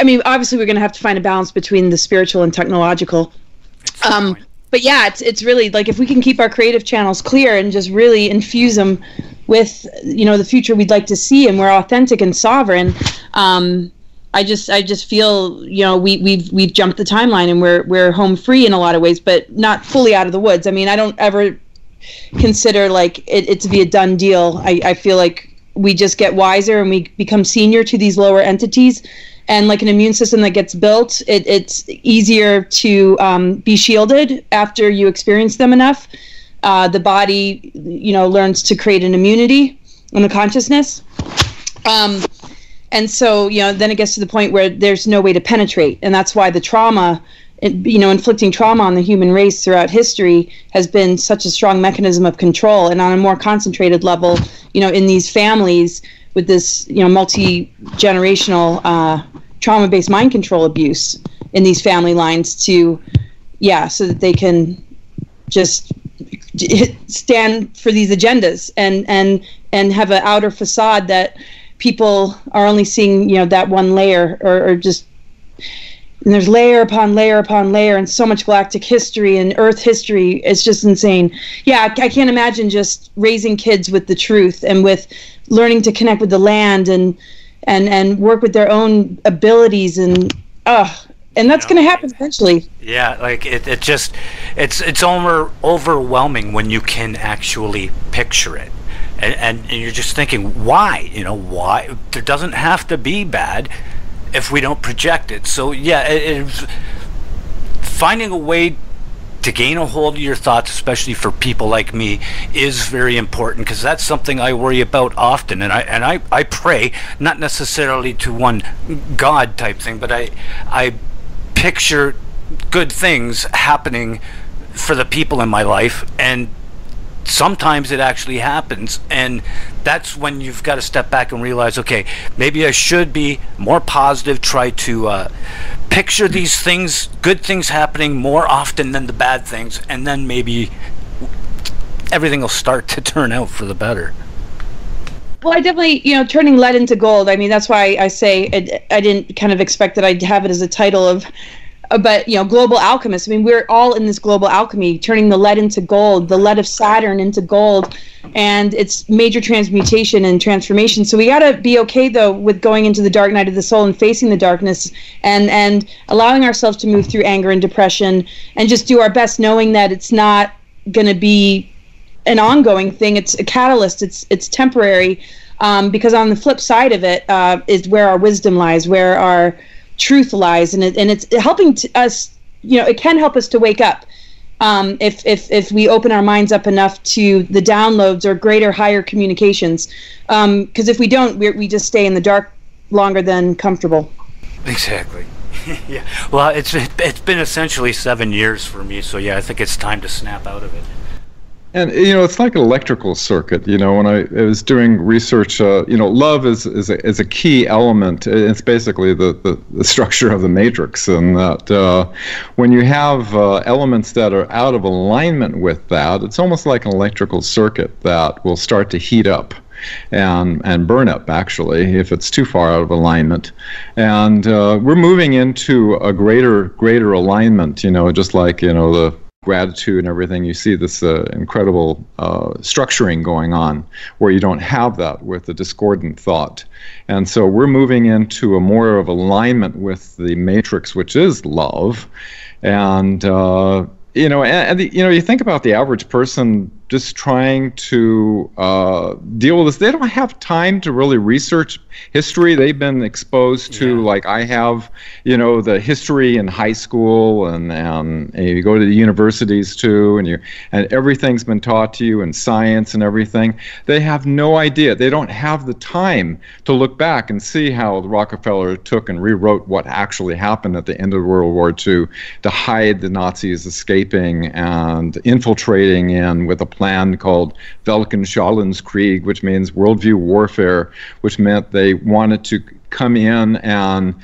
[SPEAKER 5] I mean, obviously, we're going to have to find a balance between the spiritual and technological. Um, but yeah, it's it's really like if we can keep our creative channels clear and just really infuse them with you know the future we'd like to see, and we're authentic and sovereign. Um, I just I just feel you know we we've we've jumped the timeline and we're we're home free in a lot of ways, but not fully out of the woods. I mean, I don't ever consider like it, it to be a done deal. I, I feel like we just get wiser and we become senior to these lower entities and like an immune system that gets built, it, it's easier to um, be shielded after you experience them enough. Uh, the body, you know, learns to create an immunity in the consciousness. Um, and so, you know, then it gets to the point where there's no way to penetrate, and that's why the trauma you know, inflicting trauma on the human race throughout history has been such a strong mechanism of control. And on a more concentrated level, you know, in these families with this, you know, multi generational uh, trauma based mind control abuse in these family lines to, yeah, so that they can just stand for these agendas and and and have an outer facade that people are only seeing you know that one layer or, or just and there's layer upon layer upon layer and so much galactic history and earth history. It's just insane. Yeah I, I, can't imagine just raising kids with the truth and with learning to connect with the land and and and work with their own abilities and uh and that's you know, going to happen eventually.
[SPEAKER 3] Yeah like it, it just it's it's over overwhelming when you can actually picture it. And, and, and you're just thinking why? You know why? There doesn't have to be bad if we don't project it. So yeah, it, it, finding a way to gain a hold of your thoughts, especially for people like me, is very important because that's something I worry about often, and I and I, I pray not necessarily to one God type thing, but I I picture good things happening for the people in my life and sometimes it actually happens and that's when you've got to step back and realize okay maybe i should be more positive try to uh, picture these things good things happening more often than the bad things and then maybe everything will start to turn out for the better
[SPEAKER 5] well, I definitely, you know, turning lead into gold. I mean, that's why I say I, didn't kind of expect that I'd have it as a title of but you know global alchemists i mean we're all in this global alchemy turning the lead into gold the lead of saturn into gold and it's major transmutation and transformation. So we got to be okay though with going into the dark night of the soul and facing the darkness and and allowing ourselves to move through anger and depression and just do our best knowing that it's not going to be an ongoing thing. It's a catalyst. It's it's temporary um, because on the flip side of it uh, is where our wisdom lies where our truth lies, and it, and it's helping us. You know, it can help us to wake up. Um, if, if, if we open our minds up enough to the downloads or greater, higher communications. Because um, if we don't, we we just stay in the dark longer than comfortable.
[SPEAKER 3] Exactly. yeah. Well, it's it's been essentially seven years for me, so yeah, I think it's time to snap out of it.
[SPEAKER 6] And you know, it's like an electrical circuit. You know, when I, I was doing research, uh, you know, love is is a, is a key element. It's basically the, the, the structure of the matrix, and that uh, when you have uh, elements that are out of alignment with that, it's almost like an electrical circuit that will start to heat up and and burn up actually if it's too far out of alignment and uh, we're moving into a greater greater alignment you know just like you know the gratitude and everything, you see this uh, incredible uh, structuring going on where you don't have that with the discordant thought. And so we're moving into a more of alignment with the matrix, which is love. And, uh, you know, and, and the, you know, you think about the average person just trying to uh, deal with this. They don't have time to really research history. They've been exposed to, yeah. like I have, you know, the history in high school, and, and, and you go to the universities too, and you and everything's been taught to you in science and everything. They have no idea. They don't have the time to look back and see how Rockefeller took and rewrote what actually happened at the end of World War II to hide the Nazis escaping and infiltrating in with a plan called Weltanschauungskrieg, which means worldview warfare, which meant they wanted to come in and,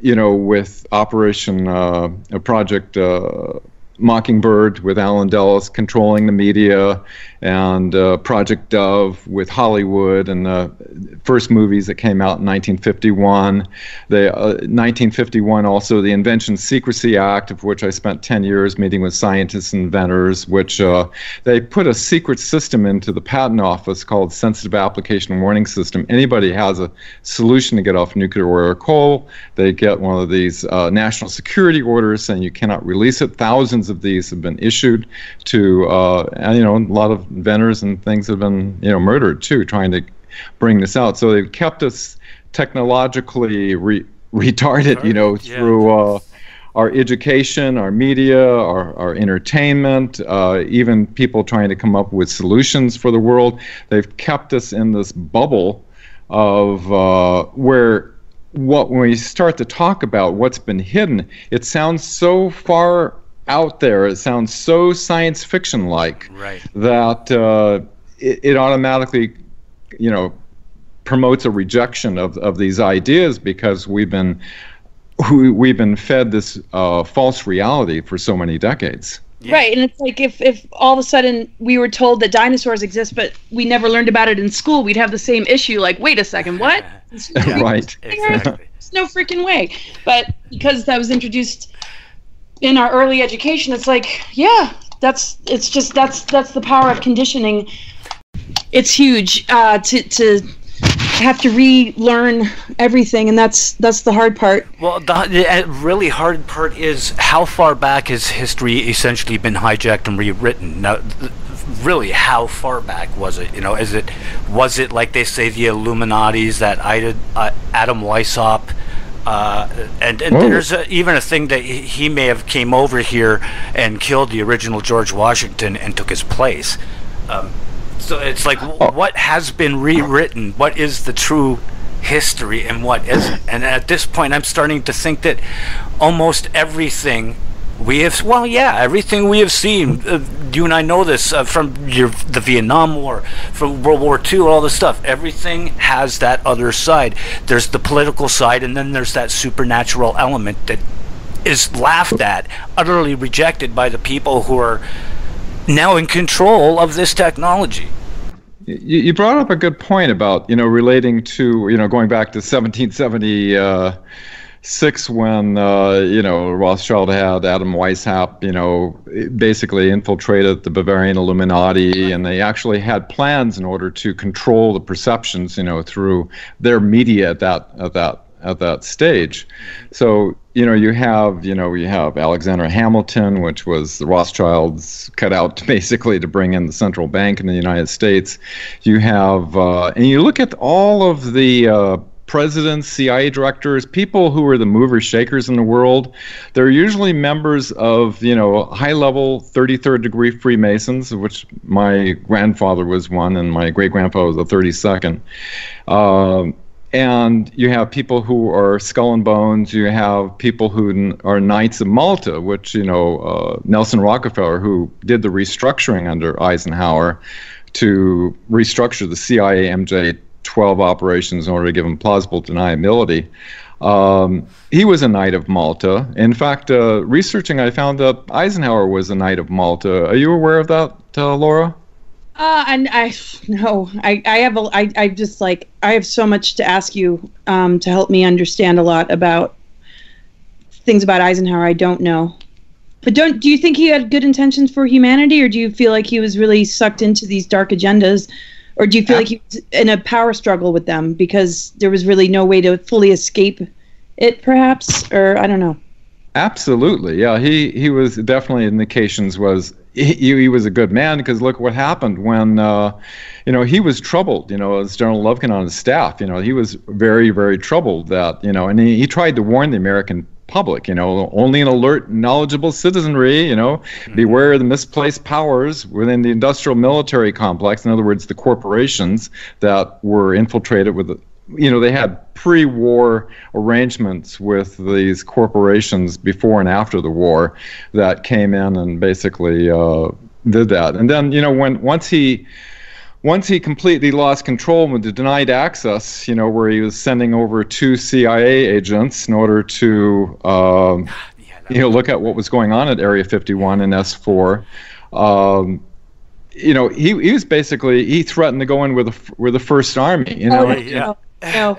[SPEAKER 6] you know, with Operation uh, Project. Uh, Mockingbird with Allen Dulles controlling the media and uh, Project Dove with Hollywood and the first movies that came out in 1951. The uh, 1951 also the Invention Secrecy Act, of which I spent 10 years meeting with scientists and inventors, which uh, they put a secret system into the patent office called Sensitive Application Warning System. Anybody has a solution to get off nuclear or coal, they get one of these uh, national security orders saying you cannot release it. Thousands of these have been issued to, uh, you know, a lot of inventors and things have been you know murdered too trying to bring this out. So they've kept us technologically re, retarded, you know,
[SPEAKER 3] Yeah.
[SPEAKER 6] through uh, our education, our media, our, our entertainment, uh, even people trying to come up with solutions for the world. They've kept us in this bubble of uh, where what when we start to talk about what's been hidden, it sounds so far out there. It sounds so science fiction like
[SPEAKER 3] Right.
[SPEAKER 6] that uh, it, it automatically, you know, promotes a rejection of, of these ideas because we've been we, we've been fed this uh, false reality for so many decades.
[SPEAKER 5] Right, and it's like if if all of a sudden we were told that dinosaurs exist, but we never learned about it in school, we'd have the same issue. Like, wait a second, what?
[SPEAKER 6] right.
[SPEAKER 3] Exactly.
[SPEAKER 5] There's no freaking way. But because that was introduced in our early education, it's like, yeah, that's it's just that's that's the power of conditioning. It's huge uh, to to have to relearn everything, and that's that's the hard part.
[SPEAKER 3] Well, the, the uh, really hard part is how far back has history essentially been hijacked and rewritten? Now, th- really, how far back was it? You know, is it was it like they say the Illuminati's that Ida, uh, Adam Weishaupt? Uh, and and
[SPEAKER 6] Oh.
[SPEAKER 3] there's a, even a thing that he may have came over here and killed the original George Washington and took his place. Um, so it's like, w- what has been rewritten? What is the true history and what isn't? And at this point, I'm starting to think that almost everything we have, well, yeah, everything we have seen, uh, you and I know this uh, from your, the Vietnam War, from World War II, all this stuff. Everything has that other side. There's the political side, and then there's that supernatural element that is laughed at, utterly rejected by the people who are now in control of this technology.
[SPEAKER 6] You, brought up a good point about you know relating to you know going back to 1776 when uh, you know Rothschild had Adam Weishaupt you know basically infiltrated the Bavarian Illuminati and they actually had plans in order to control the perceptions you know through their media at that at that at that stage. So you know you have you know you have Alexander Hamilton, which was the Rothschilds cut out basically to bring in the central bank in the United States. You have uh, and you look at all of the uh, presidents, CIA directors, people who are the movers shakers in the world. They're usually members of you know high level 33rd degree Freemasons, which my grandfather was one and my great grandfather was the 32nd. Um, and you have people who are skull and bones. You have people who are Knights of Malta, which you know uh, Nelson Rockefeller, who did the restructuring under Eisenhower to restructure the CIA MJ-12 operations in order to give him plausible deniability. Um, he was a Knight of Malta. In fact, uh, researching, I found that Eisenhower was a Knight of Malta. Are you aware of that, uh, Laura?
[SPEAKER 5] Uh, and I no, I I have a I I just like I have so much to ask you um to help me understand a lot about things about Eisenhower I don't know. But don't do you think he had good intentions for humanity, or do you feel like he was really sucked into these dark agendas, or do you feel like he was in a power struggle with them because there was really no way to fully escape it, perhaps, or I don't know.
[SPEAKER 6] Absolutely, yeah. He he was definitely indications was he, he was a good man because look what happened when uh, you know he was troubled. You know, as General Lovekin on his staff, you know, he was very very troubled that you know, and he, he tried to warn the American public. You know, only an alert, knowledgeable citizenry. You know, beware of the misplaced powers within the industrial military complex. In other words, the corporations that were infiltrated with the you know, they had pre-war arrangements with these corporations before and after the war that came in and basically uh, did that. And then, you know, when once he once he completely lost control with the denied access, you know, where he was sending over two CIA agents in order to, um, you know, look at what was going on at Area 51 and S4. Um, you know, he, he was basically he threatened to go in with the with the First Army. You know,
[SPEAKER 5] Oh,
[SPEAKER 3] yeah.
[SPEAKER 5] no, no.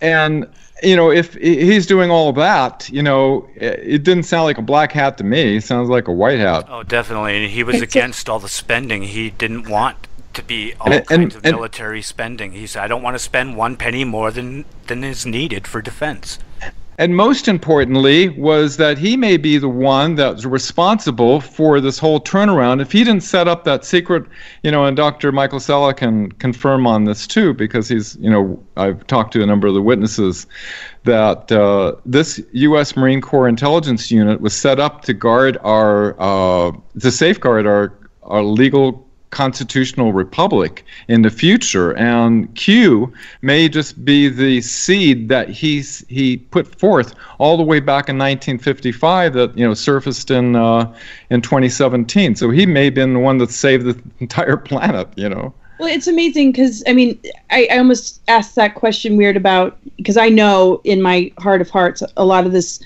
[SPEAKER 6] and you know, if he's doing all of that, you know, it didn't sound like a black hat to me. It sounds like a white hat.
[SPEAKER 3] Oh, definitely. And he was against all the spending. He didn't want to be all
[SPEAKER 6] And- and-
[SPEAKER 3] kinds of
[SPEAKER 6] and-
[SPEAKER 3] military spending. He said, "I don't want to spend one penny more than than is needed for defense."
[SPEAKER 6] and most importantly was that he may be the one that's responsible for this whole turnaround. If he didn't set up that secret, you know, and Dr. Michael Salla can confirm on this too, because he's, you know, I've talked to a number of the witnesses that uh, this U.S. Marine Corps intelligence unit was set up to guard our, uh, to safeguard our, our legal constitutional republic in the future and Q may just be the seed that he's he put forth all the way back in 1955 that you know surfaced in uh, in 2017 so he may have been the one that saved the entire planet you know?
[SPEAKER 5] Well it's amazing because i mean I, I almost asked that question weird about because i know in my heart of hearts a lot of this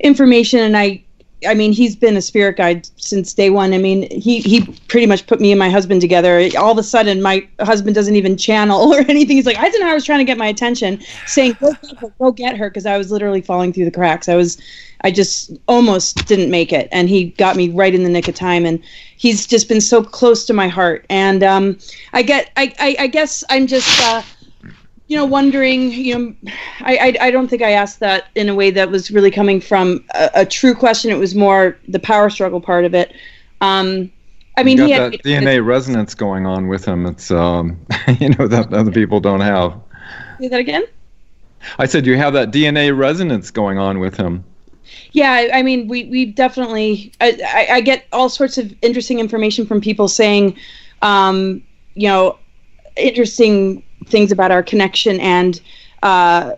[SPEAKER 5] information and i I mean, he's been a spirit guide since day one. I mean, he he pretty much put me and my husband together. All of a sudden, my husband doesn't even channel or anything. He's like, Eisenhower was trying to get my attention, saying, "Go get her, go get her," because I was literally falling through the cracks. I was, I just almost didn't make it, and he got me right in the nick of time. And he's just been so close to my heart. And um, I get, I, I, I guess I'm just. Uh, you know, wondering, you know, I, I, I, don't think I asked that in a way that was really coming from a, a true question. It was more the power struggle part of it. Um, I mean,
[SPEAKER 6] you
[SPEAKER 5] he
[SPEAKER 6] got that DNA resonance going on with him. It's, um, you know, that other people don't have.
[SPEAKER 5] Say that again?
[SPEAKER 6] I said you have that DNA resonance going on with him.
[SPEAKER 5] Yeah, I mean, we, we definitely, I, I, I get all sorts of interesting information from people saying, um, you know, interesting things about our connection and uh,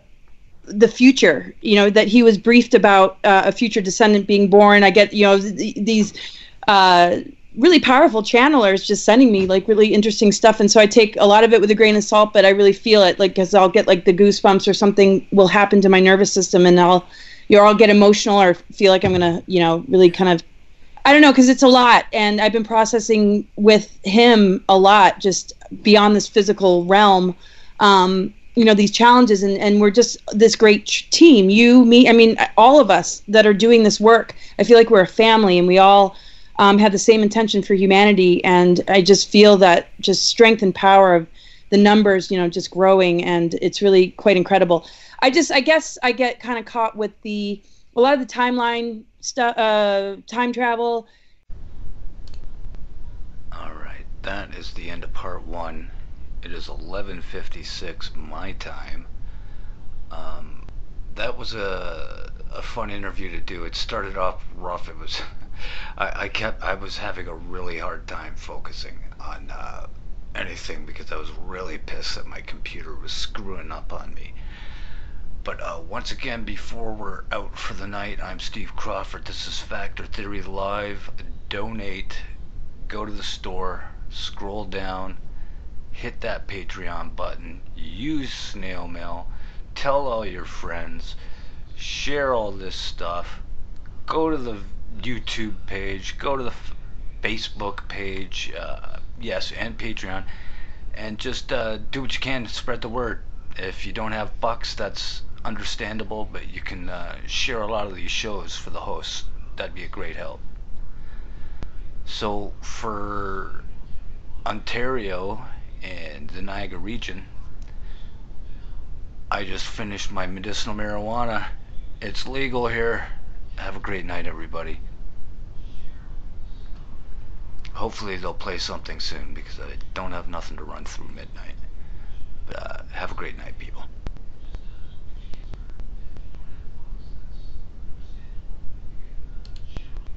[SPEAKER 5] the future. You know that he was briefed about uh, a future descendant being born. I get you know th- these uh, really powerful channelers just sending me like really interesting stuff, and so I take a lot of it with a grain of salt, but I really feel it like because I'll get like the goosebumps or something will happen to my nervous system, and I'll you know I'll get emotional or feel like I'm gonna you know really kind of I don't know because it's a lot, and I've been processing with him a lot, just beyond this physical realm. Um, you know these challenges, and and we're just this great team. You, me, I mean, all of us that are doing this work. I feel like we're a family, and we all um, have the same intention for humanity. And I just feel that just strength and power of the numbers, you know, just growing, and it's really quite incredible. I just, I guess, I get kind of caught with the a lot of the timeline stuff, uh, time travel.
[SPEAKER 3] All right, that is the end of part one. It is 11:56 my time. Um, that was a a fun interview to do. It started off rough. It was, I, I kept, I was having a really hard time focusing on uh, anything because I was really pissed that my computer was screwing up on me. But uh, once again, before we're out for the night, I'm Steve Crawford. This is Fact or Theory Live. Donate. Go to the store. Scroll down. Hit that Patreon button. Use snail mail. Tell all your friends. Share all this stuff. Go to the YouTube page. Go to the Facebook page. Uh, yes, and Patreon. And just uh, do what you can to spread the word. If you don't have bucks, that's understandable, but you can uh, share a lot of these shows for the hosts. That'd be a great help. So for Ontario and the Niagara region, I just finished my medicinal marijuana. It's legal here. Have a great night, everybody. Hopefully they'll play something soon because I don't have nothing to run through midnight. But, uh, have a great night.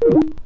[SPEAKER 3] you.